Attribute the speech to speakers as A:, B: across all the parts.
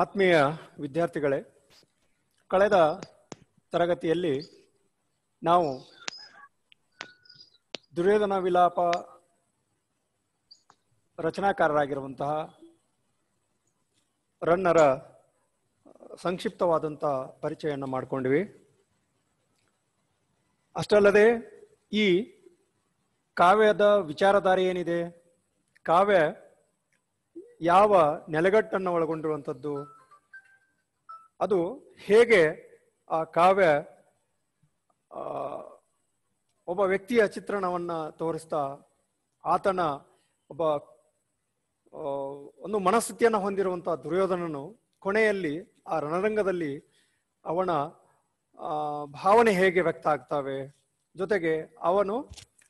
A: ಆತ್ಮೀಯ ವಿದ್ಯಾರ್ಥಿಗಳೇ, ಕಳೆದ ತರಗತಿಯಲ್ಲಿ ನಾವು ದುರ್ಯೋಧನ ವಿಲಾಪ ರಚನಾಕಾರರಾಗಿರುವಂತಹ ರನ್ನರ ಸಂಕ್ಷಿಪ್ತವಾದಂಥ ಪರಿಚಯವನ್ನು ಮಾಡಿಕೊಂಡ್ವಿ. ಅಷ್ಟಲ್ಲದೆ ಈ ಕಾವ್ಯದ ವಿಚಾರಧಾರೆ ಏನಿದೆ, ಕಾವ್ಯ ಯಾವ ನೆಲೆಗಟ್ಟನ್ನು ಒಳಗೊಂಡಿರುವಂಥದ್ದು? ಅದು ಹೇಗೆ ಆ ಕಾವ್ಯ ಒಬ್ಬ ವ್ಯಕ್ತಿಯ ಚಿತ್ರಣವನ್ನ ತೋರಿಸ್ತಾ ಆತನ ಒಬ್ಬ ಒಂದು ಮನಸ್ಥಿತಿಯನ್ನು ಹೊಂದಿರುವಂಥ ದುರ್ಯೋಧನನು ಕೊನೆಯಲ್ಲಿ ಆ ರಣರಂಗದಲ್ಲಿ ಅವನ ಭಾವನೆ ಹೇಗೆ ವ್ಯಕ್ತ ಆಗ್ತವೆ? ಜೊತೆಗೆ ಅವನು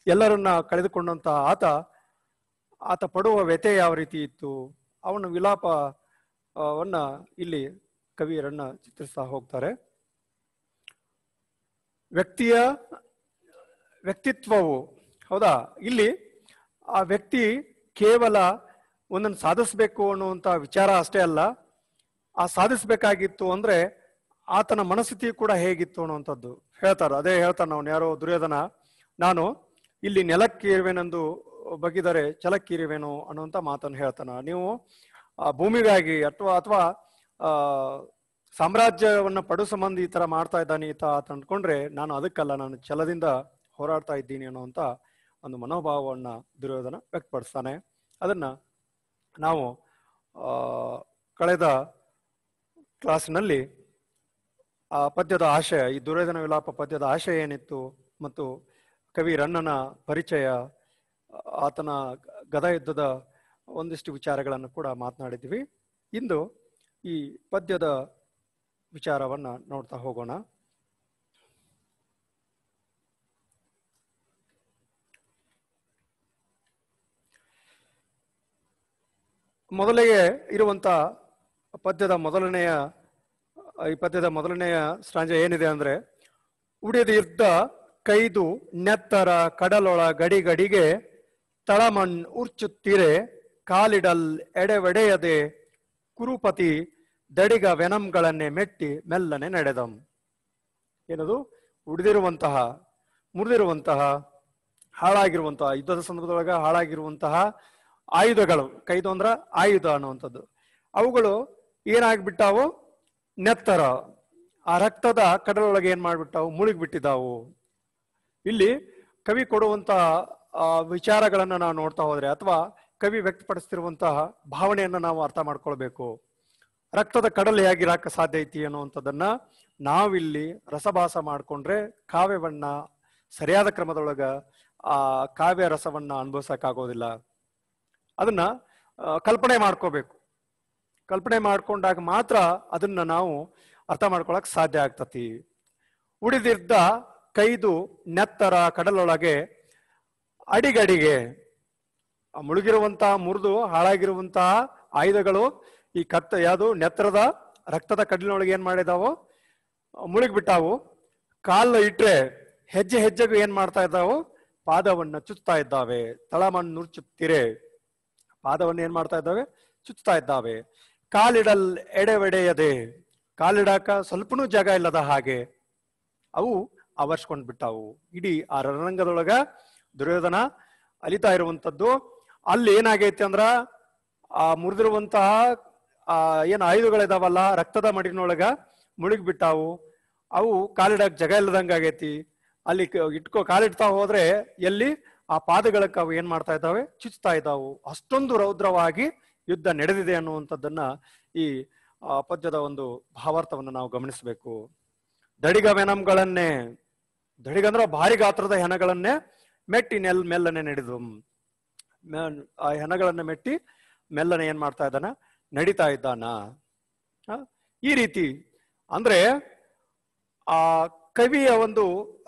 A: ಎಲ್ಲರನ್ನ ಕಳೆದುಕೊಂಡಂತಹ ಆತ ಆತ ಪಡುವ ವ್ಯಥೆ ಯಾವ ರೀತಿ ಇತ್ತು? ಅವನ ವಿಲಾಪ ಆ, ವನ್ನ ಇಲ್ಲಿ ಕವಿಯರನ್ನ ಚಿತ್ರಿಸ್ತಾ ಹೋಗ್ತಾರೆ. ವ್ಯಕ್ತಿಯ ವ್ಯಕ್ತಿತ್ವವು ಹೌದಾ? ಇಲ್ಲಿ ಆ ವ್ಯಕ್ತಿ ಕೇವಲ ಒಂದನ್ನು ಸಾಧಿಸ್ಬೇಕು ಅನ್ನುವಂಥ ವಿಚಾರ ಅಷ್ಟೇ ಅಲ್ಲ ಆ ಸಾಧಿಸ್ಬೇಕಾಗಿತ್ತು ಅಂದ್ರೆ ಆತನ ಮನಸ್ಥಿತಿ ಕೂಡ ಹೇಗಿತ್ತು ಅನ್ನುವಂಥದ್ದು ಹೇಳ್ತಾರೆ. ಅದೇ ಹೇಳ್ತಾನೆ ಅವನು ಯಾರೋ ದುರ್ಯೋಧನ. ನಾನು ಇಲ್ಲಿ ನೆಲಕ್ಕೇರುವೆನೆಂದು ಬಗ್ಗಿದರೆ ಛಲಕ್ಕೇರುವೆನು ಅನ್ನುವಂತ ಮಾತನ್ನು ಹೇಳ್ತಾನ. ನೀವು ಭೂಮಿಗಾಗಿ ಅಥವಾ ಅಥವಾ, ಆ, ಸಾಮ್ರಾಜ್ಯವನ್ನ ಪಡು ಸಂಬಂಧ ಈ ತರ ಮಾಡ್ತಾ ಇದ್ದಾನೆ ಈತ ಅಂತ ಅಂದ್ಕೊಂಡ್ರೆ ನಾನು ಅದಕ್ಕಲ್ಲ, ನಾನು ಛಲದಿಂದ ಹೋರಾಡ್ತಾ ಇದ್ದೀನಿ ಅನ್ನುವಂತ ಒಂದು ಮನೋಭಾವವನ್ನ ದುರ್ಯೋಧನ ವ್ಯಕ್ತಪಡಿಸ್ತಾನೆ. ಅದನ್ನ ನಾವು, ಆ, ಕಳೆದ ಕ್ಲಾಸ್ನಲ್ಲಿ ಆ ಪದ್ಯದ ಆಶಯ, ಈ ದುರ್ಯೋಧನ ವಿಲಾಪ ಪದ್ಯದ ಆಶಯ ಏನಿತ್ತು ಮತ್ತು ಕವಿ ರನ್ನನ ಪರಿಚಯ ಆತನ ಗದ ಯುದ್ಧದ ಒಂದಿಷ್ಟು ವಿಚಾರಗಳನ್ನು ಕೂಡ ಮಾತನಾಡಿದ್ವಿ ಇಂದು ಈ ಪದ್ಯದ ವಿಚಾರವನ್ನ ನೋಡ್ತಾ ಹೋಗೋಣ. ಮೊದಲಿಗೆ ಇರುವಂತ ಪದ್ಯದ ಮೊದಲನೆಯ, ಈ ಪದ್ಯದ ಮೊದಲನೆಯ ಸ್ಟಾಂಜ ಏನಿದೆ ಅಂದ್ರೆ ಉಡಿದಿರ್ದ ಕೈದು ನೆತ್ತರ ಕಡಲೊಳ ಗಡಿ ಗಡಿಗೆ ತಳಮಣ್ ಉರ್ಚುತ್ತಿರೆ ಕಾಲಿಡಲ್ ಎಡೆವಡೆಯದೆ ಕುರುಪತಿ ದಡಿಗ ವೆನಂಗಳನ್ನೇ ಮೆಟ್ಟಿ ಮೆಲ್ಲನೆ ನಡೆದಂ. ಏನದು? ಉಡಿದಿರುವಂತಹ ಮುರಿದಿರುವಂತಹ, ಹಾಳಾಗಿರುವಂತಹ, ಯುದ್ಧದ ಸಂದರ್ಭದೊಳಗ ಹಾಳಾಗಿರುವಂತಹ ಆಯುಧಗಳು. ಕೈದು ಅಂದ್ರ ಆಯುಧ ಅನ್ನುವಂಥದ್ದು. ಅವುಗಳು ಏನಾಗ್ಬಿಟ್ಟಾವು? ನೆತ್ತರ. ಆ ರಕ್ತದ ಕಡಲೊಳಗೆ ಏನ್ ಮಾಡ್ಬಿಟ್ಟಾವು? ಮುಳುಗ್ಬಿಟ್ಟಿದ್ದಾವು ಇಲ್ಲಿ ಕವಿ ಕೊಡುವಂತಹ ವಿಚಾರಗಳನ್ನ ನಾವು ನೋಡ್ತಾ ಹೋದರೆ ಅಥವಾ ಕವಿ ವ್ಯಕ್ತಪಡಿಸ್ತಿರುವಂತಹ ಭಾವನೆಯನ್ನ ನಾವು ಅರ್ಥ ಮಾಡ್ಕೊಳ್ಬೇಕು. ರಕ್ತದ ಕಡಲೆ ಹೇಗಿರಾಕ ಸಾಧ್ಯ ಐತಿ ಅನ್ನುವಂಥದ್ದನ್ನ ನಾವಿಲ್ಲಿ ರಸಭಾಸ ಮಾಡಿಕೊಂಡ್ರೆ ಕಾವ್ಯವನ್ನ ಸರಿಯಾದ ಕ್ರಮದೊಳಗ, ಆ, ಕಾವ್ಯ ರಸವನ್ನ ಅನುಭವಿಸಕ್ಕಾಗೋದಿಲ್ಲ. ಅದನ್ನ ಕಲ್ಪನೆ ಮಾಡ್ಕೋಬೇಕು. ಕಲ್ಪನೆ ಮಾಡ್ಕೊಂಡಾಗ ಮಾತ್ರ ಅದನ್ನ ನಾವು ಅರ್ಥ ಮಾಡ್ಕೊಳಕ್ ಸಾಧ್ಯ ಆಗ್ತತಿ. ಉಳಿದಿದ್ದ ಕೈದು ನೆತ್ತರ ಕಡಲೊಳಗೆ ಅಡಿಗಡಿಗೆ ಮುಳುಗಿರುವಂತಹ ಮುರಿದು ಹಾಳಾಗಿರುವಂತಹ ಆಯುಧಗಳು ಈ ಕತ್ತ, ಯಾವುದು ನೆತ್ರದ, ರಕ್ತದ ಕಡಲಿನೊಳಗೆ ಏನ್ ಮಾಡಿದಾವು, ಮುಳುಗಿಬಿಟ್ಟಾವು. ಕಾಲು ಇಟ್ರೆ ಹೆಜ್ಜೆ ಹೆಜ್ಜೆಗೂ ಏನ್ ಮಾಡ್ತಾ ಇದ್ದಾವು, ಪಾದವನ್ನ ಚುಚ್ತಾ ಇದ್ದಾವೆ. ತಳಮಣ್ಣು ನುರ್ಚುತ್ತಿರೆ. ಪಾದವನ್ನು ಏನ್ ಮಾಡ್ತಾ ಇದ್ದಾವೆ? ಚುಚ್ತಾ ಇದ್ದಾವೆ. ಕಾಲಿಡಲ್ ಎಡೆವೆಡೆಯದೆ. ಕಾಲಿಡಾಕ ಸ್ವಲ್ಪನೂ ಜಾಗ ಇಲ್ಲದ ಹಾಗೆ ಅವು ಆವರ್ಸ್ಕೊಂಡ್ ಬಿಟ್ಟಾವು ಇಡೀ ಆ ರಣರಂಗದೊಳಗ ದುರ್ಯೋಧನ ಅಲಿತಾ ಇರುವಂತದ್ದು ಅಲ್ಲಿ ಏನಾಗೈತಿ ಅಂದ್ರ, ಆ ಮುರಿದಿರುವಂತಹ, ಆ ಏನ್ ಆಯುಧಗಳಿದಾವಲ್ಲ, ರಕ್ತದ ಮಡಿನೊಳಗ ಮುಳುಗಿ ಬಿಟ್ಟಾವು ಅವು ಕಾಲಿಡಕ್ ಜಗ ಇಲ್ಲದಂಗ ಆಗೈತಿ. ಅಲ್ಲಿ ಇಟ್ಕೋ, ಕಾಲಿಡ್ತಾ ಹೋದ್ರೆ ಎಲ್ಲಿ ಆ ಪಾದಗಳಕ್ಕೆ ಅವು ಏನ್ ಮಾಡ್ತಾ ಇದ್ದಾವೆ? ಚುಚ್ತಾ ಇದ್ದಾವು. ಅಷ್ಟೊಂದು ರೌದ್ರವಾಗಿ ಯುದ್ಧ ನಡೆದಿದೆ ಅನ್ನುವಂಥದ್ದನ್ನ ಈ ಪದ್ಯದ ಒಂದು ಭಾವಾರ್ಥವನ್ನು ನಾವು ಗಮನಿಸಬೇಕು. ದಡಿಗ ವೆನಂಗಳನ್ನೇ ದಡಿಗ ಅಂದ್ರೆ ಭಾರಿ ಗಾತ್ರದ ಹೆಣಗಳನ್ನೇ ಮೆಟ್ಟಿ ನೆಲ್ ಮೆಲ್ಲನೆ ನಡೆದು ಆ ಹೆಣಗಳನ್ನ ಮೆಟ್ಟಿ ಮೆಲ್ಲನೆ ಏನ್ ಮಾಡ್ತಾ ಇದ್ದಾನ? ನಡೀತಾ ಇದ್ದಾನ. ಈ ರೀತಿ, ಅಂದ್ರೆ ಆ ಕವಿಯ ಒಂದು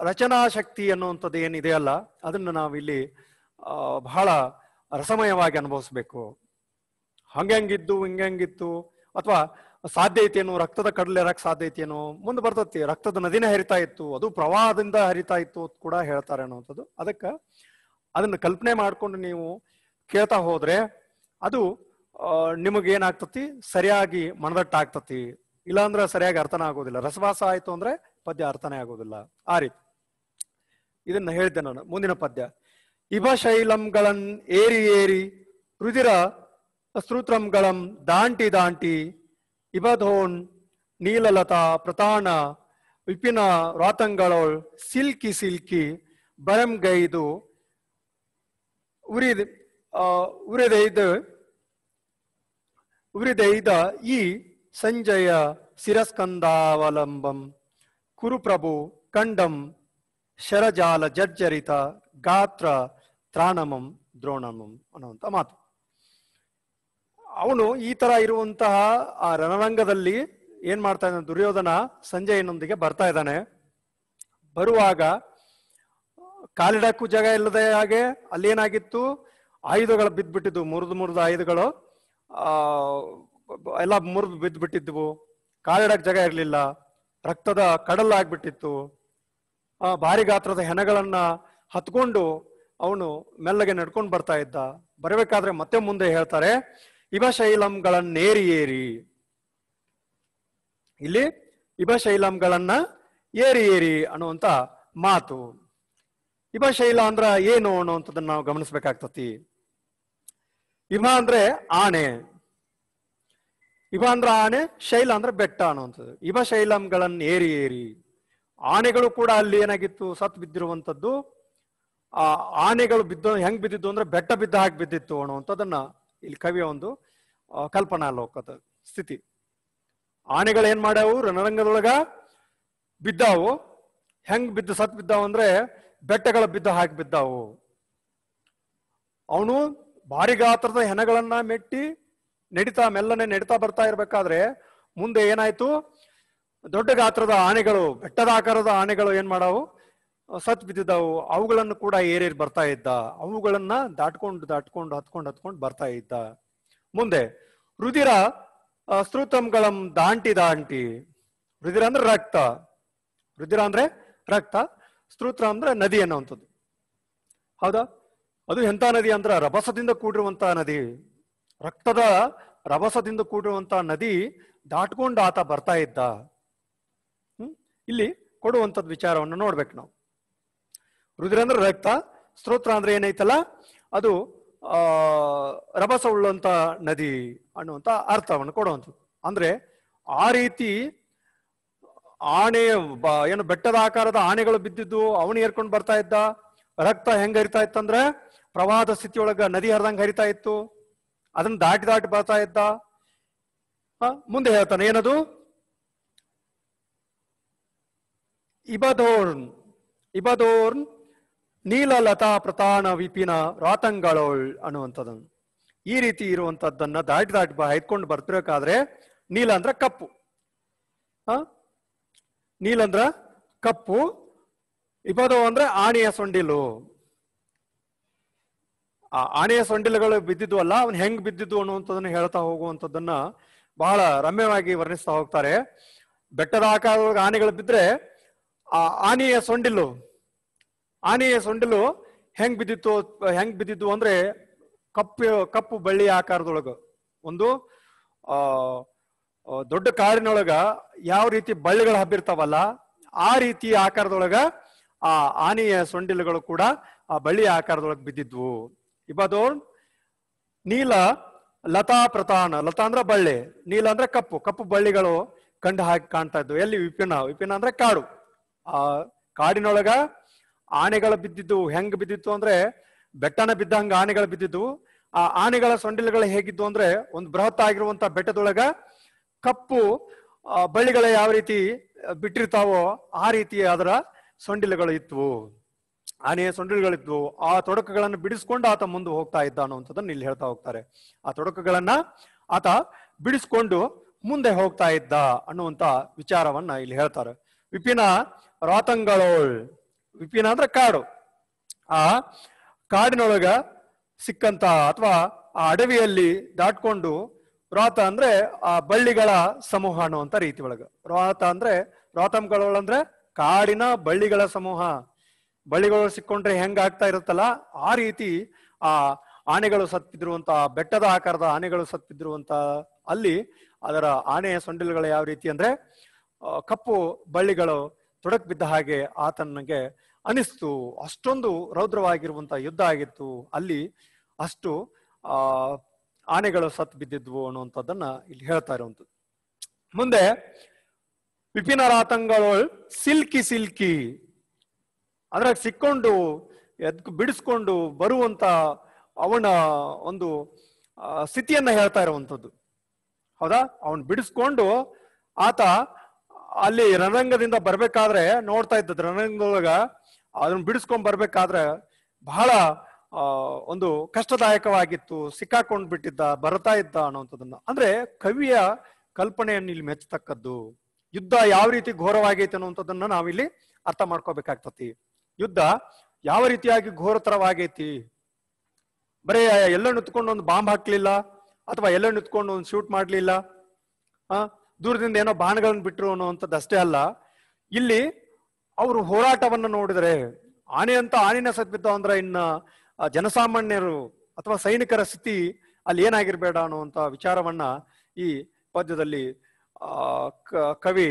A: ರಚನಾ ಶಕ್ತಿ ಅನ್ನುವಂಥದ್ದು ಏನಿದೆಯಲ್ಲ ಅದನ್ನು ನಾವಿಲ್ಲಿ ಬಹಳ ರಸಮಯವಾಗಿ ಅನುಭವಿಸ್ಬೇಕು. ಹಂಗಂಗಿದ್ದು ಹಿಂಗೆಂಗಿತ್ತು ಅಥವಾ ಸಾಧ್ಯ ಐತೇನು ರಕ್ತದ ಕಡಲೆ ಇರಕ್ ಸಾಧ್ಯ ಐತೇನು ಮುಂದೆ ಬರ್ತತಿ. ರಕ್ತದ ನದಿನ ಹರಿತಾ ಇತ್ತು, ಅದು ಪ್ರವಾಹದಿಂದ ಹರಿತಾ ಇತ್ತು ಅಂತ ಕೂಡ ಹೇಳ್ತಾರೆ ಅನ್ನೋಂಥದ್ದು ಅದಕ್ಕ ಅದನ್ನ ಕಲ್ಪನೆ ಮಾಡ್ಕೊಂಡು ನೀವು ಕೇಳ್ತಾ ಹೋದ್ರೆ ಅದು ನಿಮಗೆ ಏನಾಗ್ತತಿ ಸರಿಯಾಗಿ ಮನದಟ್ಟಾಗ್ತತಿ. ಇಲ್ಲಾಂದ್ರೆ ಸರಿಯಾಗಿ ಅರ್ಥನ ಆಗೋದಿಲ್ಲ. ರಸವಾಸ ಆಯ್ತು ಅಂದ್ರೆ ಪದ್ಯ ಅರ್ಥನೇ ಆಗೋದಿಲ್ಲ. ಆ ರೀತಿ. ಇದನ್ನ ಹೇಳಿದ್ದೆ ನಾನು, ಮುಂದಿನ ಪದ್ಯ. ಇಭ ಶೈಲಂಗಳನ್ ಏರಿ ಏರಿ ರುದಿರ ಸ್ತ್ರೋತ್ರಂಗಳಂ ದಾಂಟಿ ದಾಂಟಿ ಇಬಧೋನ್ ನೀಲಲತಾ ಪ್ರತಾಣ ವಿಪಿನ ರಾತಂಗಳೋಳ್ ಸಿಲ್ಕಿ ಸಿಲ್ಕಿ ಬರಂಗೈದು ಉರಿದ ಉರಿದೈದು, ಉರಿದೈದ ಈ ಸಂಜಯ ಶಿರಸ್ಕಂದಾವಲಂಬಂ. ಕುರುಪ್ರಭು ಕಂಡಂ ಶರಜಾಲ ಜರ್ಜರಿತ ಗಾತ್ರ ತ್ರಾಣಮಂ ದ್ರೋಣಮಂ ಅನ್ನುವಂಥ ಮಾತು. ಅವನು ಈ ತರ ಇರುವಂತಹ ಆ ರಣರಂಗದಲ್ಲಿ ಏನ್ ಮಾಡ್ತಾ ಇದ್ದಾನೆ, ದುರ್ಯೋಧನ ಸಂಜಯನೊಂದಿಗೆ ಬರ್ತಾ ಇದ್ದಾನೆ. ಬರುವಾಗ ಕಾಲಿಡಕ್ಕೂ ಜಾಗ ಇಲ್ಲದೆ ಹಾಗೆ ಅಲ್ಲೇನಾಗಿತ್ತು, ಆಯುಧಗಳು ಬಿದ್ದ್ಬಿಟ್ಟಿದ್ವು ಮುರಿದು ಮುರಿದ ಆಯುಧಗಳು, ಆ, ಎಲ್ಲ ಮುರಿದು ಬಿದ್ದ್ಬಿಟ್ಟಿದ್ವು ಕಾಲಿಡಕ್ ಜಾಗ ಇರಲಿಲ್ಲ, ರಕ್ತದ ಕಡಲ್ ಆಗ್ಬಿಟ್ಟಿತ್ತು, ಆ, ಭಾರಿ ಗಾತ್ರದ ಹೆಣಗಳನ್ನ ಹತ್ಕೊಂಡು ಅವನು ಮೆಲ್ಲಗೆ ನಡ್ಕೊಂಡು ಬರ್ತಾ ಇದ್ದ. ಬರಬೇಕಾದ್ರೆ ಮತ್ತೆ ಮುಂದೆ ಹೇಳ್ತಾರೆ ಇವ ಶೈಲಂಗಳನ್ನೇರಿ ಏರಿ ಇಲ್ಲಿ ಇಬಶೈಲಂಗಳನ್ನ ಏರಿ ಏರಿ ಅನ್ನುವಂತ ಮಾತು. ಇಬಶೈಲ ಅಂದ್ರ ಏನು ಅನ್ನುವಂಥದ್ದನ್ನ ನಾವು ಗಮನಿಸ್ಬೇಕಾಗ್ತತಿ. ಇಬ ಅಂದ್ರೆ ಆನೆ. ಇಬ ಅಂದ್ರ ಆನೆ, ಶೈಲ ಅಂದ್ರೆ ಬೆಟ್ಟ ಅನ್ನುವಂಥದ್ದು. ಇವ ಶೈಲಂಗಳನ್ನ ಏರಿ ಏರಿ ಆನೆಗಳು ಕೂಡ ಅಲ್ಲಿ ಏನಾಗಿತ್ತು? ಸತ್ ಬಿದ್ದಿರುವಂಥದ್ದು. ಆ ಆನೆಗಳು ಬಿದ್ದ, ಹೆಂಗ್ ಬಿದ್ದಿದ್ದು ಅಂದ್ರೆ ಬೆಟ್ಟ ಬಿದ್ದ ಹಾಗೆ ಬಿದ್ದಿತ್ತು ಅನ್ನುವಂಥದ್ದನ್ನ ಇಲ್ಲಿ ಕವಿಯ ಒಂದು ಕಲ್ಪನಾ ಲೋಕದ ಸ್ಥಿತಿ. ಆನೆಗಳು ಏನ್ ಮಾಡ್ಯಾವು? ರಣರಂಗದೊಳಗ ಬಿದ್ದಾವು. ಹೆಂಗ್ ಬಿದ್ದು ಸತ್ ಬಿದ್ದಾವು ಅಂದ್ರೆ ಬೆಟ್ಟಗಳ ಬಿದ್ದು ಹಾಕಿ ಬಿದ್ದಾವು. ಅವನು ಭಾರಿ ಗಾತ್ರದ ಹೆಣಗಳನ್ನ ಮೆಟ್ಟಿ ನಡಿತಾ ಮೆಲ್ಲನೆ ನಡಿತಾ ಬರ್ತಾ ಇರ್ಬೇಕಾದ್ರೆ ಮುಂದೆ ಏನಾಯ್ತು? ದೊಡ್ಡ ಗಾತ್ರದ ಆನೆಗಳು, ಬೆಟ್ಟದ ಆಕಾರದ ಆನೆಗಳು ಏನ್ ಮಾಡಾವು ಸತ್ ಬಿದ್ದಿದ್ದಾವು. ಅವುಗಳನ್ನು ಕೂಡ ಏರೇರಿ ಬರ್ತಾ ಇದ್ದ. ಅವುಗಳನ್ನ ದಾಟ್ಕೊಂಡು ದಾಟ್ಕೊಂಡು, ಹತ್ಕೊಂಡು ಹತ್ಕೊಂಡು ಬರ್ತಾ ಇದ್ದ. ಮುಂದೆ, ರುದಿರ ಸ್ತೋತ್ರಂಗಳಂ ದಾಂಟಿ ದಾಂಟಿ. ರುದಿರ ಅಂದ್ರೆ ರಕ್ತ. ರುದಿರ ಅಂದ್ರೆ ರಕ್ತ. ಸ್ತೋತ್ರ ಅಂದ್ರೆ ನದಿ ಅನ್ನುವಂಥದ್ದು. ಹೌದಾ? ಅದು ಎಂತ ನದಿ ಅಂದ್ರೆ ರಭಸದಿಂದ ಕೂಡಿರುವಂತಹ ನದಿ. ರಕ್ತದ ರಭಸದಿಂದ ಕೂಡಿರುವಂತಹ ನದಿ ದಾಟ್ಕೊಂಡು ಆತ ಬರ್ತಾ ಇದ್ದ. ಇಲ್ಲಿ ಕೊಡುವಂಥದ್ದು ವಿಚಾರವನ್ನು ನೋಡ್ಬೇಕು ನಾವು. ರುದ್ರ ಅಂದ್ರೆ ರಕ್ತ, ಸ್ತೋತ್ರ ಅಂದ್ರೆ ಏನೈತಲ್ಲ? ಅದು, ಆ, ರಭಸ ಉಳ್ಳಂತ ನದಿ ಅನ್ನುವಂತ ಅರ್ಥವನ್ನು ಕೊಡುವಂಥದ್ದು. ಅಂದ್ರೆ ಆ ರೀತಿ ಬ- ಏನು ಬೆಟ್ಟದ ಆಕಾರದ ಆನೆಗಳು ಬಿದ್ದಿದ್ದು ಅವನು ಏರ್ಕೊಂಡು ಬರ್ತಾ ಇದ್ದ, ರಕ್ತ ಹೆಂಗ ಹರಿತಾ ಇತ್ತಂದ್ರೆ ಪ್ರವಾಹದ ಸ್ಥಿತಿಯೊಳಗ ನದಿ ಹರ್ದಂಗೆ ಹರಿತಾ ಇತ್ತು. ಅದನ್ನ ದಾಟಿ ದಾಟಿ ಬರ್ತಾ ಇದ್ದ. ಮುಂದೆ ಹೇಳ್ತಾನೆ, ಏನದು? ಇಬದೋರ್ನ್ ಇಬದೋರ್ನ್ ನೀಲಲತಾ ಪ್ರತಾಣ ವಿಪಿನ ರಾತಂಗಳೋಳ್ ಅನ್ನುವಂಥದ್ದನ್ನು. ಈ ರೀತಿ ಇರುವಂತದ್ದನ್ನ ದಾಟಿ ದಾಟಿ ಬ ಬರ್ತಿರಬೇಕಾದ್ರೆ ನೀಲ ಅಂದ್ರ ಕಪ್ಪು. ಆ ನೀಲ ಅಂದ್ರ ಕಪ್ಪು ಇಬದೋ ಅಂದ್ರೆ ಆಣೆಯ ಸೊಂಡಿಲು. ಆ ಆನೆಯ ಸೊಂಡಿಲುಗಳು ಬಿದ್ದಿದ್ವು ಅಲ್ಲ ಅವನ್ ಹೆಂಗ್ ಬಿದ್ದಿದ್ದು ಅನ್ನುವಂಥದ್ದನ್ನ ಹೇಳ್ತಾ ಹೋಗುವಂಥದ್ದನ್ನ ಬಹಳ ರಮ್ಯವಾಗಿ ವರ್ಣಿಸ್ತಾ ಹೋಗ್ತಾರೆ. ಬೆಟ್ಟದ ಆಕಾರದೊಳಗೆ ಆನೆಗಳು ಬಿದ್ರೆ ಆ ಆನೆಯ ಸೊಂಡಿಲು ಆನೆಯ ಸೊಂಡಿಲು ಹೆಂಗ್ ಬಿದ್ದಿತ್ತು ಹೆಂಗ್ ಬಿದ್ದಿತ್ತು ಅಂದ್ರೆ ಕಪ್ಪು ಕಪ್ಪು ಬಳ್ಳಿ ಆಕಾರದೊಳಗ. ಒಂದು, ಆ ದೊಡ್ಡ ಕಾಡಿನೊಳಗ ಯಾವ ರೀತಿ ಬಳ್ಳಿಗಳು ಹಬ್ಬಿರ್ತಾವಲ್ಲ ಆ ರೀತಿ ಆಕಾರದೊಳಗ ಆ ಆನೆಯ ಸೊಂಡಿಲುಗಳು ಕೂಡ ಆ ಬಳ್ಳಿ ಆಕಾರದೊಳಗೆ ಬಿದ್ದಿದ್ವು. ಇಬ್ಬದು ನೀಲ ಲತಾ ಪ್ರತಾನ ಲತಾ ಅಂದ್ರೆ ಬಳ್ಳಿ, ನೀಲ ಅಂದ್ರೆ ಕಪ್ಪು ಕಪ್ಪು ಬಳ್ಳಿಗಳು ಕಂಡು ಹಾಕಿ ಕಾಣ್ತಾ ಇದ್ವು. ಎಲ್ಲಿ? ವಿಪಿನ ವಿಪಿನ ಅಂದ್ರೆ ಕಾಡು. ಆ, ಕಾಡಿನೊಳಗ ಆನೆಗಳು ಬಿದ್ದಿದ್ದು ಹೆಂಗ್ ಬಿದ್ದಿತ್ತು ಅಂದ್ರೆ ಬೆಟ್ಟನ ಬಿದ್ದಂಗ ಆನೆಗಳು ಬಿದ್ದಿದ್ದು ಆ ಆನೆಗಳ ಸೊಂಡಿಲುಗಳು ಹೇಗಿದ್ದು ಅಂದ್ರೆ ಒಂದು ಬೃಹತ್ ಆಗಿರುವಂತ ಬೆಟ್ಟದೊಳಗ ಕಪ್ಪು ಬಳ್ಳಿಗಳ ಯಾವ ರೀತಿ ಬಿಟ್ಟಿರ್ತಾವೋ ಆ ರೀತಿ ಅದರ ಸೊಂಡಿಲುಗಳು ಇತ್ತು ಆನೆಯ ಸೊಂಡಿಲುಗಳಿದ್ವು ಆ ತೊಡಕುಗಳನ್ನು ಬಿಡಿಸ್ಕೊಂಡು ಆತ ಮುಂದೆ ಹೋಗ್ತಾ ಇದ್ದ ಅನ್ನುವಂಥದ್ದನ್ನ ಇಲ್ಲಿ ಹೇಳ್ತಾ ಹೋಗ್ತಾರೆ. ಆ ತೊಡಕುಗಳನ್ನ ಆತ ಬಿಡಿಸ್ಕೊಂಡು ಮುಂದೆ ಹೋಗ್ತಾ ಇದ್ದ ಅನ್ನುವಂತ ವಿಚಾರವನ್ನ ಇಲ್ಲಿ ಹೇಳ್ತಾರೆ. ವಿಪಿನ ರಾತಂಗಳೋಳ್. ವಿಪಿನ ಅಂದ್ರೆ ಕಾಡು. ಆ ಕಾಡಿನೊಳಗ ಸಿಕ್ಕಂತ ಅಥವಾ ಆ ಅಡವಿಯಲ್ಲಿ ದಾಟ್ಕೊಂಡು ರೋತ ಅಂದ್ರೆ ಆ ಬಳ್ಳಿಗಳ ಸಮೂಹ ಅನ್ನುವಂತ ರೀತಿ ಒಳಗ. ರೋತ ಅಂದ್ರೆ ರಾತಂಗಳೊಳಂದ್ರೆ ಕಾಡಿನ ಬಳ್ಳಿಗಳ ಸಮೂಹ. ಬಳ್ಳಿಗಳು ಸಿಕ್ಕೊಂಡ್ರೆ ಹೆಂಗ್ ಆಗ್ತಾ ಇರುತ್ತಲ್ಲ, ಆ ರೀತಿ ಆ ಆನೆಗಳು ಸತ್ತಿದ್ರುವಂತ, ಬೆಟ್ಟದ ಆಕಾರದ ಆನೆಗಳು ಸತ್ತಿದ್ರುವಂತ ಅಲ್ಲಿ ಅದರ ಆನೆಯ ಸೊಂಡಿಲುಗಳು ಯಾವ ರೀತಿ ಅಂದ್ರೆ ಕಪ್ಪು ಬಳ್ಳಿಗಳು ತೊಡಕ್ ಬಿದ್ದ ಹಾಗೆ ಆತನಿಗೆ ಅನಿಸ್ತು. ಅಷ್ಟೊಂದು ರೌದ್ರವಾಗಿರುವಂತಹ ಯುದ್ಧ ಆಗಿತ್ತು. ಅಲ್ಲಿ ಅಷ್ಟು, ಆ, ಆನೆಗಳು ಸತ್ತು ಬಿದ್ದಿದ್ವು ಅನ್ನುವಂಥದ್ದನ್ನ ಇಲ್ಲಿ ಹೇಳ್ತಾ ಇರುವಂಥದ್ದು. ಮುಂದೆ ವಿಪಿನರಾತಂಗಳು ಸಿಲ್ಕಿ ಸಿಲ್ಕಿ ಅದ್ರಾಗ ಸಿಕ್ಕೊಂಡು ಎದ್ ಬಿಡಿಸ್ಕೊಂಡು ಬರುವಂತ ಅವನ ಒಂದು ಸ್ಥಿತಿಯನ್ನ ಹೇಳ್ತಾ ಇರುವಂಥದ್ದು. ಹೌದಾ? ಅವನ್ ಬಿಡಿಸ್ಕೊಂಡು ಆತ ಅಲ್ಲಿ ರಣರಂಗದಿಂದ ಬರ್ಬೇಕಾದ್ರೆ ನೋಡ್ತಾ ಇದ್ದದ್ ರಣರಂಗದೊಳಗ ಅದನ್ನ ಬಿಡಿಸ್ಕೊಂಡ್ ಬರ್ಬೇಕಾದ್ರೆ ಬಹಳ ಒಂದು ಕಷ್ಟದಾಯಕವಾಗಿತ್ತು, ಸಿಕ್ಕಾಕೊಂಡ್ ಬಿಟ್ಟಿದ್ದ, ಬರ್ತಾ ಇದ್ದ ಅನ್ನೋಂಥದ್ದನ್ನ ಅಂದ್ರೆ ಕವಿಯ ಕಲ್ಪನೆಯನ್ನು ಇಲ್ಲಿ ಮೆಚ್ಚತಕ್ಕದ್ದು, ಯುದ್ಧ ಯಾವ ರೀತಿ ಘೋರವಾಗೈತೆ ಅನ್ನುವಂಥದ್ದನ್ನ ನಾವಿಲ್ಲಿ ಅರ್ಥ ಮಾಡ್ಕೋಬೇಕಾಗ್ತತಿ. ಯುದ್ಧ ಯಾವ ರೀತಿಯಾಗಿ ಘೋರತರವಾಗೈತಿ? ಬರೇ ಎಲ್ಲ ನಿತ್ಕೊಂಡು ಒಂದು ಬಾಂಬ್ ಹಾಕ್ಲಿಲ್ಲ, ಅಥವಾ ಎಲ್ಲ ನಿತ್ಕೊಂಡು ಒಂದು ಶೂಟ್ ಮಾಡ್ಲಿಲ್ಲ, ಆ, ದೂರದಿಂದ ಏನೋ ಬಾಣಗಳನ್ನ ಬಿಟ್ರು ಅನ್ನುವಂಥದ್ದು ಅಷ್ಟೇ ಅಲ್ಲ. ಇಲ್ಲಿ ಅವರು ಹೋರಾಟವನ್ನು ನೋಡಿದರೆ ಆನೆ ಅಂತ ಆನೆನ ಸತ್ಬಿತ್ತು ಅಂದ್ರೆ ಇನ್ನ ಜನಸಾಮಾನ್ಯರು ಅಥವಾ ಸೈನಿಕರ ಸ್ಥಿತಿ ಅಲ್ಲಿ ಏನಾಗಿರ್ಬೇಡ ಅನ್ನುವಂತ ವಿಚಾರವನ್ನ ಈ ಪದ್ಯದಲ್ಲಿ ಕವಿ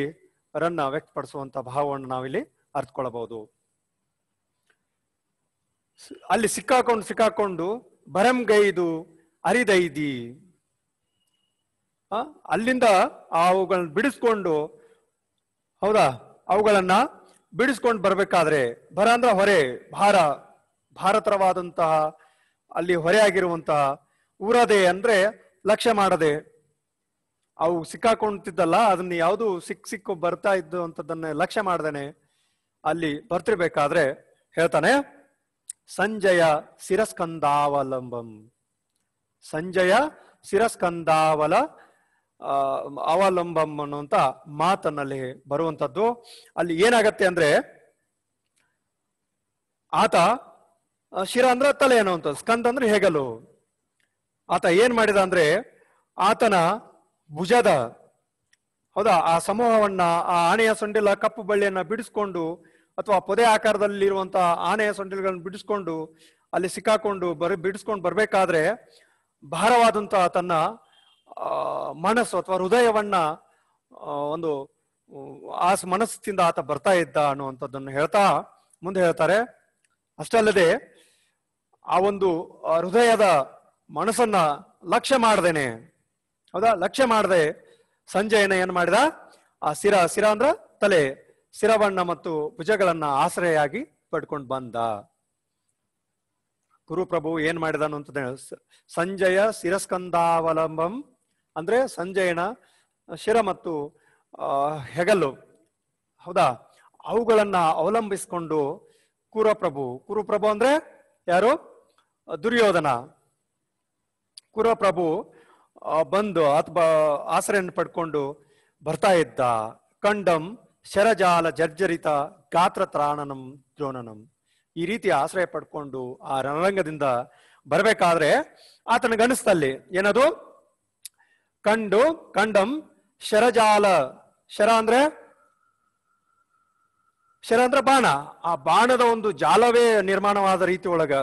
A: ರನ್ನ ವ್ಯಕ್ತಪಡಿಸುವಂತ ಭಾವವನ್ನು ನಾವಿಲ್ಲಿ ಅರ್ಥಕೊಳ್ಳಬಹುದು ಅಲ್ಲಿ ಸಿಕ್ಕಾಕೊಂಡು ಸಿಕ್ಕಾಕೊಂಡು, ಬರಂಗೈದು ಅರಿದೈದಿ. ಅಲ್ಲಿಂದ ಅವುಗಳನ್ನ ಬಿಡಿಸ್ಕೊಂಡು, ಹೌದಾ, ಅವುಗಳನ್ನ ಬಿಡಿಸ್ಕೊಂಡು ಬರಬೇಕಾದ್ರೆ ಬರ ಅಂದ್ರೆ ಹೊರೆ ಭಾರ, ಭಾರತರವಾದಂತಹ ಅಲ್ಲಿ ಹೊರೆ ಆಗಿರುವಂತಹ ಊರದೆ ಅಂದ್ರೆ ಲಕ್ಷ್ಯ ಮಾಡದೆ ಅವು ಸಿಕ್ಕಾಕೊಂತಿದ್ದಲ್ಲ, ಅದನ್ನ ಯಾವುದು ಸಿಕ್ ಸಿಕ್ಕು ಬರ್ತಾ ಇದ್ದು ಅಂತದನ್ನ ಲಕ್ಷ್ಯ ಮಾಡ್ದೇನೆ ಅಲ್ಲಿ ಬರ್ತಿರ್ಬೇಕಾದ್ರೆ ಹೇಳ್ತಾನೆ, ಸಂಜಯ ಶಿರಸ್ಕಂದಾವಲಂಬಂ. ಸಂಜಯ ಶಿರಸ್ಕಂದಾವಲ ಅವಲಂಬಂ ಅನ್ನುವಂಥ ಮಾತನ್ನಲ್ಲಿ ಬರುವಂತದ್ದು ಅಲ್ಲಿ ಏನಾಗತ್ತೆ ಅಂದ್ರೆ, ಆತ ಶಿರ ಅಂದ್ರೆ ತಲೆ ಅನ್ನುವಂಥ ಸ್ಕಂದ ಅಂದ್ರೆ ಹೇಗಲು. ಆತ ಏನ್ ಮಾಡಿದ ಅಂದ್ರೆ, ಆತನ ಭುಜದ, ಹೌದಾ, ಆ ಸಮೂಹವನ್ನ, ಆ ಆನೆಯ ಸೊಂಡಿಲ ಕಪ್ಪು ಬಳ್ಳಿಯನ್ನ ಬಿಡಿಸ್ಕೊಂಡು, ಅಥವಾ ಪೊದೆ ಆಕಾರದಲ್ಲಿರುವಂತಹ ಆನೆಯ ಸೊಂಡಿಲುಗಳನ್ನು ಬಿಡಿಸ್ಕೊಂಡು, ಅಲ್ಲಿ ಸಿಕ್ಕಾಕೊಂಡು ಬರ, ಬಿಡಿಸ್ಕೊಂಡು ಬರ್ಬೇಕಾದ್ರೆ, ಭಾರವಾದಂತಹ ತನ್ನ ಮನಸ್ಸು ಅಥವಾ ಹೃದಯವನ್ನ ಒಂದು, ಆ ಮನಸ್ಸಿಂದ ಆತ ಬರ್ತಾ ಇದ್ದ ಅನ್ನುವಂಥದ್ದನ್ನು ಹೇಳ್ತಾ ಮುಂದೆ ಹೇಳ್ತಾರೆ. ಅಷ್ಟೇ ಅಲ್ಲದೆ, ಆ ಒಂದು ಹೃದಯದ ಮನಸ್ಸನ್ನ ಲಕ್ಷ್ಯ ಮಾಡ್ದೇನೆ. ಹೌದಾ? ಲಕ್ಷ್ಯ ಮಾಡದೆ ಸಂಜಯನ ಏನ್ ಮಾಡಿದ? ಆ ಸಿರ ಸಿರ ಅಂದ್ರ ತಲೆ, ಸಿರವಣ್ಣ ಮತ್ತು ಭುಜಗಳನ್ನ ಆಶ್ರಯಾಗಿ ಪಡ್ಕೊಂಡು ಬಂದ. ಗುರುಪ್ರಭು ಏನ್ ಮಾಡಿದ ಅನ್ನುವಂಥದ್ದು ಸಂಜಯ ಶಿರಸ್ಕಂದಾವಲಂಬಂ ಅಂದ್ರೆ ಸಂಜಯನ, ಶಿರ ಮತ್ತು ಹೆಗಲು. ಹೌದಾ? ಅವುಗಳನ್ನ ಅವಲಂಬಿಸಿಕೊಂಡು ಕುರಪ್ರಭು. ಕುರುಪ್ರಭು ಅಂದ್ರೆ ಯಾರು? ದುರ್ಯೋಧನ. ಕುರಪ್ರಭು ಬಂದು ಅಥವಾ ಆಸರೆಯನ್ನು ಪಡ್ಕೊಂಡು ಬರ್ತಾ ಇದ್ದ. ಕಂಡಂ ಶರಜಾಲ ಜರ್ಜರಿತ ಗಾತ್ರ ತ್ರಾಣನಂ ದ್ರೋಣನಂ. ಈ ರೀತಿ ಆಶ್ರಯ ಪಡ್ಕೊಂಡು ಆ ರಣರಂಗದಿಂದ ಬರಬೇಕಾದ್ರೆ ಆತನ ಆತನಿಗನಿಸ್ತಲ್ಲಿ ಏನದು? ಕಂಡು, ಕಂಡಂ, ಶರಜಾಲ. ಶರ ಅಂದ್ರೆ? ಶರ ಅಂದ್ರೆ ಬಾಣ. ಆ ಬಾಣದ ಒಂದು ಜಾಲವೇ ನಿರ್ಮಾಣವಾದ ರೀತಿ ಒಳಗ.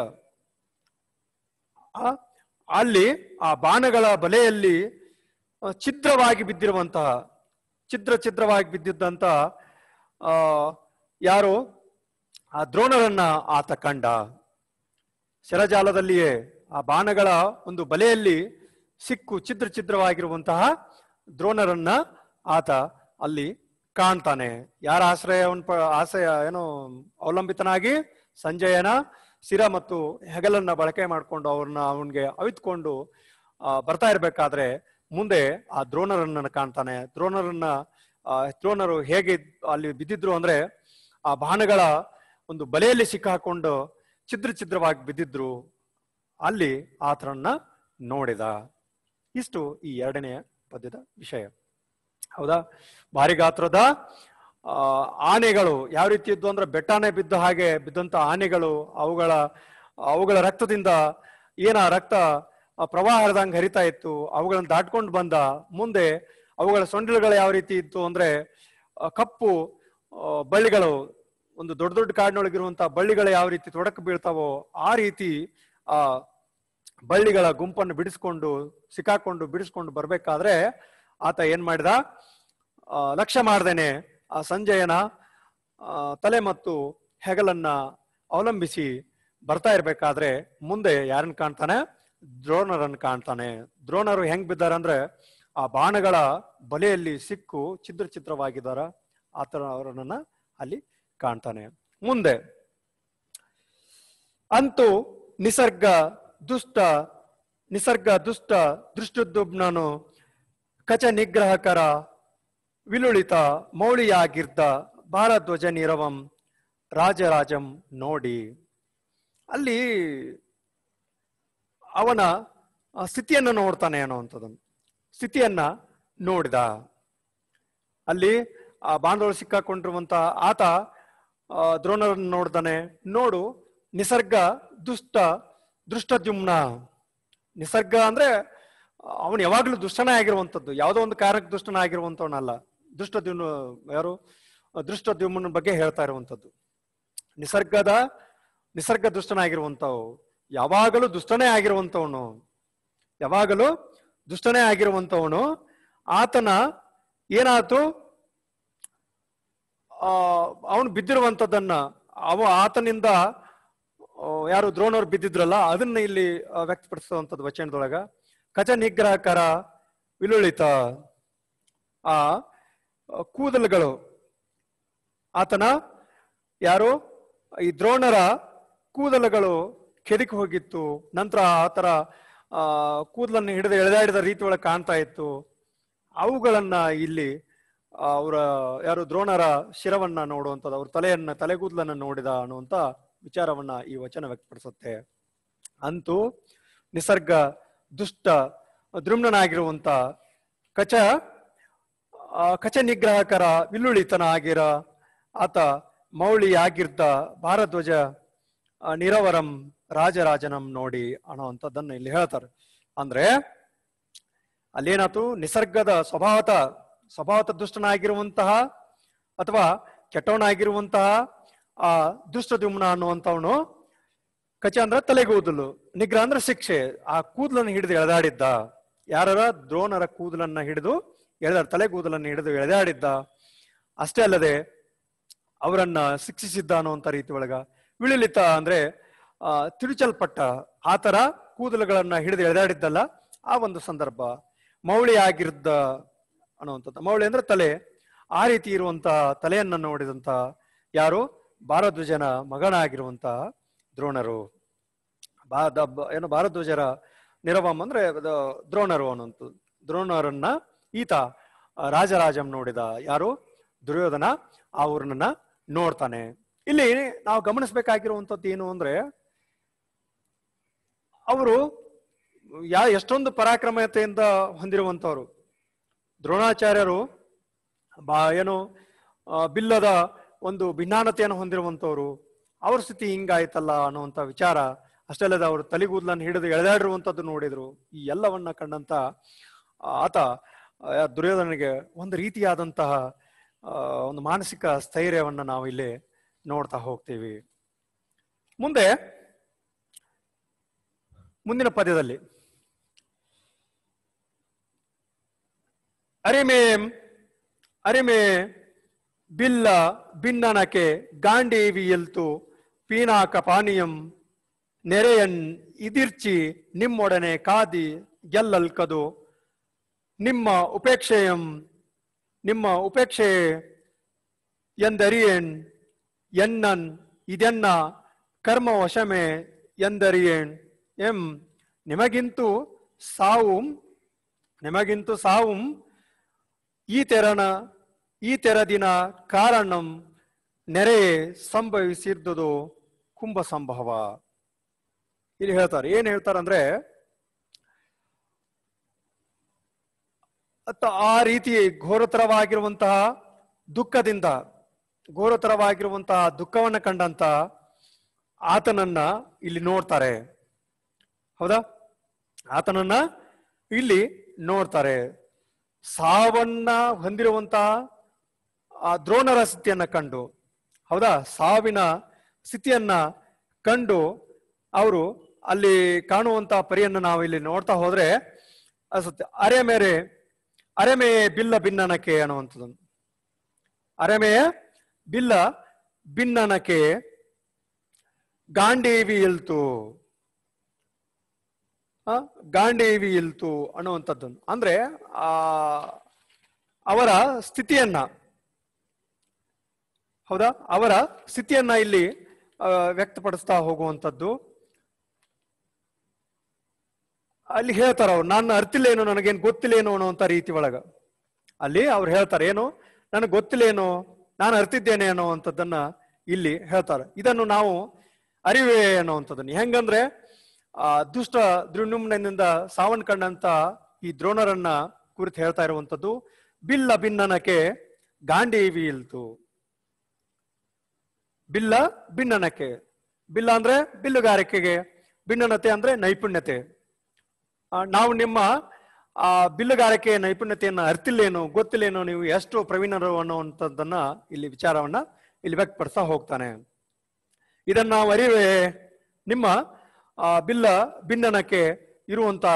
A: ಅಲ್ಲಿ ಆ ಬಾಣಗಳ ಬಲೆಯಲ್ಲಿ ಛಿದ್ರವಾಗಿ ಬಿದ್ದಿರುವಂತಹ, ಛಿದ್ರ ಛಿದ್ರವಾಗಿ ಬಿದ್ದಿದ್ದಂತ, ಆ, ಯಾರು? ಆ ದ್ರೋಣರನ್ನ ಆತ ಕಂಡ. ಶರಜಾಲದಲ್ಲಿಯೇ ಆ ಬಾಣಗಳ ಒಂದು ಬಲೆಯಲ್ಲಿ ಸಿಕ್ಕು ಛಿದ್ರ ಛಿದ್ರವಾಗಿರುವಂತಹ ದ್ರೋಣರನ್ನ ಆತ ಅಲ್ಲಿ ಕಾಣ್ತಾನೆ. ಯಾರ ಆಶ್ರಯವನ್ನು ಆಶ್ರಯ ಏನು, ಅವಲಂಬಿತನಾಗಿ ಸಂಜಯನ ಸಿರ ಮತ್ತು ಹೆಗಲನ್ನ ಬಳಕೆ ಮಾಡಿಕೊಂಡು ಅವ್ರನ್ನ ಅವನಿಗೆ ಅವಿತ್ಕೊಂಡು ಬರ್ತಾ ಇರ್ಬೇಕಾದ್ರೆ ಮುಂದೆ ಆ ದ್ರೋಣರನ್ನ ಕಾಣ್ತಾನೆ. ದ್ರೋಣರನ್ನ ದ್ರೋಣರು ಹೇಗೆ ಅಲ್ಲಿ ಬಿದ್ದಿದ್ರು ಅಂದ್ರೆ ಆ ಬಾಣಗಳ ಒಂದು ಬಲೆಯಲ್ಲಿ ಸಿಕ್ಕಾಕೊಂಡು ಛಿದ್ರ ಛಿದ್ರವಾಗಿ ಬಿದ್ದಿದ್ರು. ಅಲ್ಲಿ ಆತನನ್ನ ನೋಡಿದ. ಇಷ್ಟು ಈ ಎರಡನೆಯ ಪದ್ಯದ ವಿಷಯ. ಹೌದಾ? ಭಾರಿ ಗಾತ್ರದ ಆನೆಗಳು ಯಾವ ರೀತಿ ಇದ್ವು ಅಂದ್ರೆ ಬೆಟ್ಟಾನೆ ಬಿದ್ದ ಹಾಗೆ ಬಿದ್ದಂತ ಆನೆಗಳು, ಅವುಗಳ ಅವುಗಳ ರಕ್ತದಿಂದ ಏನ ರಕ್ತ ಪ್ರವಾಹ ಹರಿದಂಗೆ ಹರಿತಾ ಇತ್ತು, ಅವುಗಳನ್ನ ದಾಟ್ಕೊಂಡು ಬಂದ ಮುಂದೆ ಅವುಗಳ ಸೊಂಡಿಲುಗಳು ಯಾವ ರೀತಿ ಇತ್ತು ಅಂದ್ರೆ ಕಪ್ಪು ಬಳ್ಳಿಗಳು, ಒಂದು ದೊಡ್ಡ ದೊಡ್ಡ ಕಾಡಿನೊಳಗಿರುವಂತಹ ಬಳ್ಳಿಗಳು ಯಾವ ರೀತಿ ತೊಡಕು ಬೀಳ್ತಾವೋ ಆ ರೀತಿ, ಆ ಬಳ್ಳಿಗಳ ಗುಂಪನ್ನು ಬಿಡಿಸ್ಕೊಂಡು, ಸಿಕ್ಕಾಕೊಂಡು ಬಿಡಿಸ್ಕೊಂಡು ಬರ್ಬೇಕಾದ್ರೆ ಆತ ಏನ್ ಮಾಡಿದ? ಲಕ್ಷ್ಯ ಮಾಡ್ದೇನೆ. ಆ ಸಂಜಯನ ತಲೆ ಮತ್ತು ಹೆಗಲನ್ನ ಅವಲಂಬಿಸಿ ಬರ್ತಾ ಇರ್ಬೇಕಾದ್ರೆ ಮುಂದೆ ಯಾರನ್ನ ಕಾಣ್ತಾನೆ? ದ್ರೋಣರನ್ನ ಕಾಣ್ತಾನೆ. ದ್ರೋಣರು ಹೆಂಗ್ ಬಿದ್ದಾರ ಅಂದ್ರೆ ಆ ಬಾಣಗಳ ಬಲೆಯಲ್ಲಿ ಸಿಕ್ಕು ಚಿತ್ರ ಚಿತ್ರವಾಗಿದ್ದಾರ ಆತರ ಅವರನ್ನ ಅಲ್ಲಿ ಕಾಣ್ತಾನೆ. ಮುಂದೆ. ಅಂತೂ ನಿಸರ್ಗ ದುಷ್ಟ, ನಿಸರ್ಗ ದುಷ್ಟ ದೃಷ್ಟುದ್ದುಬ್ನನು ಕಚ ನಿಗ್ರಹಕರ ವಿಲುಳಿತ, ಮೌಳಿಯಾಗಿರ್ದ ಭಾರಧ್ವಜ ನಿರವಂ ರಾಜರಾಜಂ ನೋಡಿ. ಅಲ್ಲಿ ಅವನ ಸ್ಥಿತಿಯನ್ನು ನೋಡ್ತಾನೆ ಅನ್ನುವಂಥದ್ದನ್ನು ಸ್ಥಿತಿಯನ್ನ ನೋಡಿದ. ಅಲ್ಲಿ, ಆ, ಬಾಂಧವರು ಸಿಕ್ಕಾಕೊಂಡಿರುವಂತಹ ಆತ ದ್ರೋಣರನ್ನು ನೋಡ್ತಾನೆ ನೋಡು, ನಿಸರ್ಗ ದುಷ್ಟ ದೃಷ್ಟದ್ಯುಮ್ನ. ನಿಸರ್ಗ ಅಂದ್ರೆ, ಅವನು ಯಾವಾಗ್ಲೂ ದುಷ್ಟನೇ ಆಗಿರುವಂಥದ್ದು. ಯಾವುದೋ ಒಂದು ಕಾರಣಕ್ಕೆ ದುಷ್ಟನ ಆಗಿರುವಂತವನಲ್ಲ ದುಷ್ಟದ್ಯುಮ್ನ ಯಾರು? ದೃಷ್ಟದ್ಯುಮ್ನ ಬಗ್ಗೆ ಹೇಳ್ತಾ ಇರುವಂತದ್ದು ನಿಸರ್ಗದ, ನಿಸರ್ಗ ದುಷ್ಟನಾಗಿರುವಂಥವು ಯಾವಾಗಲೂ ದುಷ್ಟನೇ ಆಗಿರುವಂತವನು ಯಾವಾಗಲೂ ದುಷ್ಟನೇ ಆಗಿರುವಂತವನು ಆತನ ಏನಾಯ್ತು ಅವನು ಬಿದ್ದಿರುವಂಥದ್ದನ್ನ, ಅವ ಆತನಿಂದ ಯಾರು ದ್ರೋಣವ್ರು ಬಿದ್ದಿದ್ರಲ್ಲ ಅದನ್ನ ಇಲ್ಲಿ ಆ, ವ್ಯಕ್ತಪಡಿಸುವಂತದ್ದು ವಚನದೊಳಗ. ಕಚ ನಿಗ್ರಹಕರ ವಿಲುಳಿತ. ಆ ಆ, ಕೂದಲುಗಳು. ಆತನ ಯಾರು? ಈ ದ್ರೋಣರ ಕೂದಲುಗಳು ಕೆದಕಿ ಹೋಗಿತ್ತು. ನಂತರ ಆತರ ಆ ಕೂದಲನ್ನು ಹಿಡಿದು ಎಳೆದಾಡಿದ ರೀತಿ ಒಳಗೆ ಕಾಣ್ತಾ ಇತ್ತು. ಅವುಗಳನ್ನ ಇಲ್ಲಿ ಅವರ ಯಾರು ದ್ರೋಣರ ಶಿರವನ್ನ ನೋಡುವಂಥದ್ದು ಅವ್ರ ತಲೆಯನ್ನ ತಲೆಗೂದಲನ್ನ ನೋಡಿದ ಅನ್ನುವಂತ ವಿಚಾರವನ್ನ ಈ ವಚನ ವ್ಯಕ್ತಪಡಿಸುತ್ತೆ. ಅಂತೂ ನಿಸರ್ಗ ದುಷ್ಟ ದ್ರುಮ್ನನಾಗಿರುವಂತ ಕಚ ಕಚ ನಿಗ್ರಹಕರ ವಿಲ್ಲುಳಿತನ ಆಗಿರ ಆತ ಮೌಳಿ ಆಗಿರ್ದ ಭಾರಧ್ವಜ ನಿರವರಂ ರಾಜರಾಜನಂ ನೋಡಿ ಅನ್ನೋವಂಥದ್ದನ್ನ ಇಲ್ಲಿ ಹೇಳ್ತಾರೆ. ಅಂದ್ರೆ ಅಲ್ಲೇನಾತು ನಿಸರ್ಗದ ಸ್ವಭಾವತ ಸ್ವಭಾವತ ದುಷ್ಟನಾಗಿರುವಂತಹ ಅಥವಾ ಕೆಟ್ಟವನಾಗಿರುವಂತಹ ಆ ದುಷ್ಟದ್ಯುಮ್ನ ಅನ್ನುವಂಥವನು ಕಚ ಅಂದ್ರೆ ತಲೆಗೂದಲು ನಿಗ್ರಹ ಅಂದ್ರೆ ಶಿಕ್ಷೆ, ಆ ಕೂದಲನ್ನು ಹಿಡಿದು ಎಳೆದಾಡಿದ್ದ. ಯಾರರ? ದ್ರೋಣರ ಕೂದಲನ್ನ ಹಿಡಿದು ಎಳೆದಾಡ ತಲೆಗೂದಲನ್ನು ಹಿಡಿದು ಎಳೆದಾಡಿದ್ದ. ಅಷ್ಟೇ ಅಲ್ಲದೆ ಅವರನ್ನ ಶಿಕ್ಷಿಸಿದ್ದ ಅನ್ನುವಂಥ ರೀತಿ ಒಳಗ ವಿಳಿಲಿತ ಅಂದ್ರೆ, ಆ, ತಿರುಚಲ್ಪಟ್ಟ ಆತರ ಕೂದಲುಗಳನ್ನ ಹಿಡಿದು ಎಳೆದಾಡಿದ್ದಲ್ಲ, ಆ ಒಂದು ಸಂದರ್ಭ. ಮೌಳಿ ಆಗಿರ್ದ ಅನ್ನುವಂಥದ್ದು. ಮೌಳಿ ಅಂದ್ರೆ ತಲೆ. ಆ ರೀತಿ ಇರುವಂತ ತಲೆಯನ್ನ ನೋಡಿದಂತ ಯಾರು? ಭಾರಧ್ವಜನ ಮಗನಾಗಿರುವಂತ ದ್ರೋಣರು. ಬಾ ಏನು ಭಾರದ್ವಜರ ನಿರವಂ ಅಂದ್ರೆ ಅದು ದ್ರೋಣರು ಅನ್ನುವಂಥದ್ದು. ದ್ರೋಣರನ್ನ ಈತ ಆ, ರಾಜರಾಜಂ ನೋಡಿದ ಯಾರು? ದುರ್ಯೋಧನ ಅವ್ರನ್ನ ನೋಡ್ತಾನೆ. ಇಲ್ಲಿ ನಾವು ಗಮನಿಸಬೇಕಾಗಿರುವಂತದ್ದು ಏನು ಅಂದ್ರೆ ಅವರು ಯಾ ಎಷ್ಟೊಂದು ಪರಾಕ್ರಮತೆಯಿಂದ ಹೊಂದಿರುವಂತವ್ರು ದ್ರೋಣಾಚಾರ್ಯರು ಬಾ ಏನು ಬಿಲ್ಲದ ಒಂದು ಭಿನ್ನಾನತೆಯನ್ನು ಹೊಂದಿರುವಂತವ್ರು ಅವ್ರ ಸ್ಥಿತಿ ಹಿಂಗಾಯ್ತಲ್ಲ ಅನ್ನುವಂತ ವಿಚಾರ, ಅಷ್ಟೇ ಅಲ್ಲದೆ ಅವರು ತಲೆಗೂದಲನ್ನು ಹಿಡಿದು ಎಳೆದಾಡಿರುವಂತದ್ದು ನೋಡಿದ್ರು. ಈ ಎಲ್ಲವನ್ನ ಕಂಡಂತ ಆತ ದುರ್ಯೋಧನಿಗೆ ಒಂದು ರೀತಿಯಾದಂತಹ ಒಂದು ಮಾನಸಿಕ ಸ್ಥೈರ್ಯವನ್ನ ನಾವು ಇಲ್ಲಿ ನೋಡ್ತಾ ಹೋಗ್ತೀವಿ. ಮುಂದೆ, ಮುಂದಿನ ಪದ್ಯದಲ್ಲಿ. ಅರಿಮೇಂ, ಅರಿಮೆ ಬಿಲ್ಲ ಬಿನ್ನಣಕೆ ಗಾಂಡೇವಿ ಎಲ್ತು ಪೀನಾಕ ಪಾನೀಯಂ ನೆರೆಯನ್ ಇದಿರ್ಚಿ ನಿಮ್ಮೊಡನೆ ಕಾದಿ ಗೆಲ್ಲಲ್ಕದು. ನಿಮ್ಮ ಉಪೇಕ್ಷೆಯಂ, ನಿಮ್ಮ ಉಪೇಕ್ಷೆ ಎಂದರಿಯೇನ್, ಎನ್ನನ್ ಇದೆನ್ನ ಕರ್ಮ ವಶಮೆ ಎಂದರಿಯೇನ್? ಎಂ, ನಿಮಗಿಂತೂ ಸಾವು ನಿಮಗಿಂತೂ ಸಾವು ಈ ತೆರನ ಈ ತೆರದಿನ ಕಾರಣಂ ನೆರೆಯೇ ಸಂಭವಿಸಿದ್ದುದು ಕುಂಭ ಸಂಭವ. ಇಲ್ಲಿ ಹೇಳ್ತಾರೆ, ಏನ್ ಹೇಳ್ತಾರಂದ್ರೆ ಆ ರೀತಿ ಘೋರತರವಾಗಿರುವಂತಹ ದುಃಖದಿಂದ, ಘೋರತರವಾಗಿರುವಂತಹ ದುಃಖವನ್ನ ಕಂಡಂತ ಆತನನ್ನ ಇಲ್ಲಿ ನೋಡ್ತಾರೆ. ಹೌದಾ? ಆತನನ್ನ ಇಲ್ಲಿ ನೋಡ್ತಾರೆ. ಸಾವನ್ನ ಹೊಂದಿರುವಂತಹ ಆ ದ್ರೋಣರ ಸ್ಥಿತಿಯನ್ನ ಕಂಡು, ಹೌದಾ? ಸಾವಿನ ಸ್ಥಿತಿಯನ್ನ ಕಂಡು ಅವರು ಅಲ್ಲಿ ಕಾಣುವಂತ ಪರಿಯನ್ನು ನಾವು ಇಲ್ಲಿ ನೋಡ್ತಾ ಹೋದ್ರೆ ಅರೆ ಮೇರೆ ಅರೆಮೆಯೇ ಬಿಲ್ಲ ಭಿನ್ನನಕೆ ಅನ್ನುವಂಥದ್ದು. ಅರೆಮೆಯ ಬಿಲ್ಲ ಭಿನ್ನನಕೆ ಗಾಂಡೇವಿ ಇಲ್ತು. ಗಾಂಡೇವಿ ಇಲ್ತು ಅನ್ನುವಂಥದ್ದು. ಅಂದ್ರೆ ಆ ಅವರ ಸ್ಥಿತಿಯನ್ನ ಹೌದಾ? ಅವರ ಸ್ಥಿತಿಯನ್ನ ಇಲ್ಲಿ ವ್ಯಕ್ತಪಡಿಸ್ತಾ ಹೋಗುವಂಥದ್ದು. ಅಲ್ಲಿ ಹೇಳ್ತಾರ ಅವ್ರು, ನನ್ನ ಅರ್ತಿಲ್ಲೇನು ನನಗೇನು ಗೊತ್ತಿಲ್ಲೇನು ಅನ್ನುವಂಥ ರೀತಿ ಒಳಗ. ಅಲ್ಲಿ ಅವ್ರು ಹೇಳ್ತಾರೆ, ಏನು? ನನಗೆ ಗೊತ್ತಿಲ್ಲೇನು ನಾನು ಅರ್ತಿದ್ದೇನೆ ಅನ್ನುವಂಥದ್ದನ್ನ ಇಲ್ಲಿ ಹೇಳ್ತಾರೆ. ಇದನ್ನು ನಾವು ಅರಿವೆ ಅನ್ನುವಂಥದ್ದನ್ನು. ಹೆಂಗಂದ್ರೆ, ಆ, ದುಷ್ಟ ದೃಣುಮ್ನಿಂದ ಸಾವನ್ ಕಂಡಂತ ಈ ದ್ರೋಣರನ್ನ ಕುರಿತು ಹೇಳ್ತಾ ಇರುವಂತದ್ದು ಬಿಲ್ಲ ಭಿನ್ನನಕ್ಕೆ ಗಾಂಡಿ ಇಲ್ತು ಬಿಲ್ಲ ಭಿನ್ನನಕ್ಕೆ. ಬಿಲ್ಲ ಅಂದ್ರೆ ಬಿಲ್ಲುಗಾರಿಕೆಗೆ. ಭಿನ್ನನತೆ ಅಂದ್ರೆ ನೈಪುಣ್ಯತೆ. ನಾವು ನಿಮ್ಮ, ಆ ಬಿಲ್ಲುಗಾರಿಕೆ ನೈಪುಣ್ಯತೆಯನ್ನ ಅರ್ತಿಲ್ಲೇನು, ಗೊತ್ತಿಲ್ಲೇನು ನೀವು ಎಷ್ಟು ಪ್ರವೀಣರು ಅನ್ನುವಂಥದ್ದನ್ನ ಇಲ್ಲಿ ವಿಚಾರವನ್ನ ಇಲ್ಲಿ ವ್ಯಕ್ತಪಡಿಸ್ತಾ ಹೋಗ್ತಾನೆ. ಇದನ್ನ ಅರಿವೆ ನಿಮ್ಮ ಬಿಲ್ಲ ಭಿನ್ನನಕ್ಕೆ ಇರುವಂತ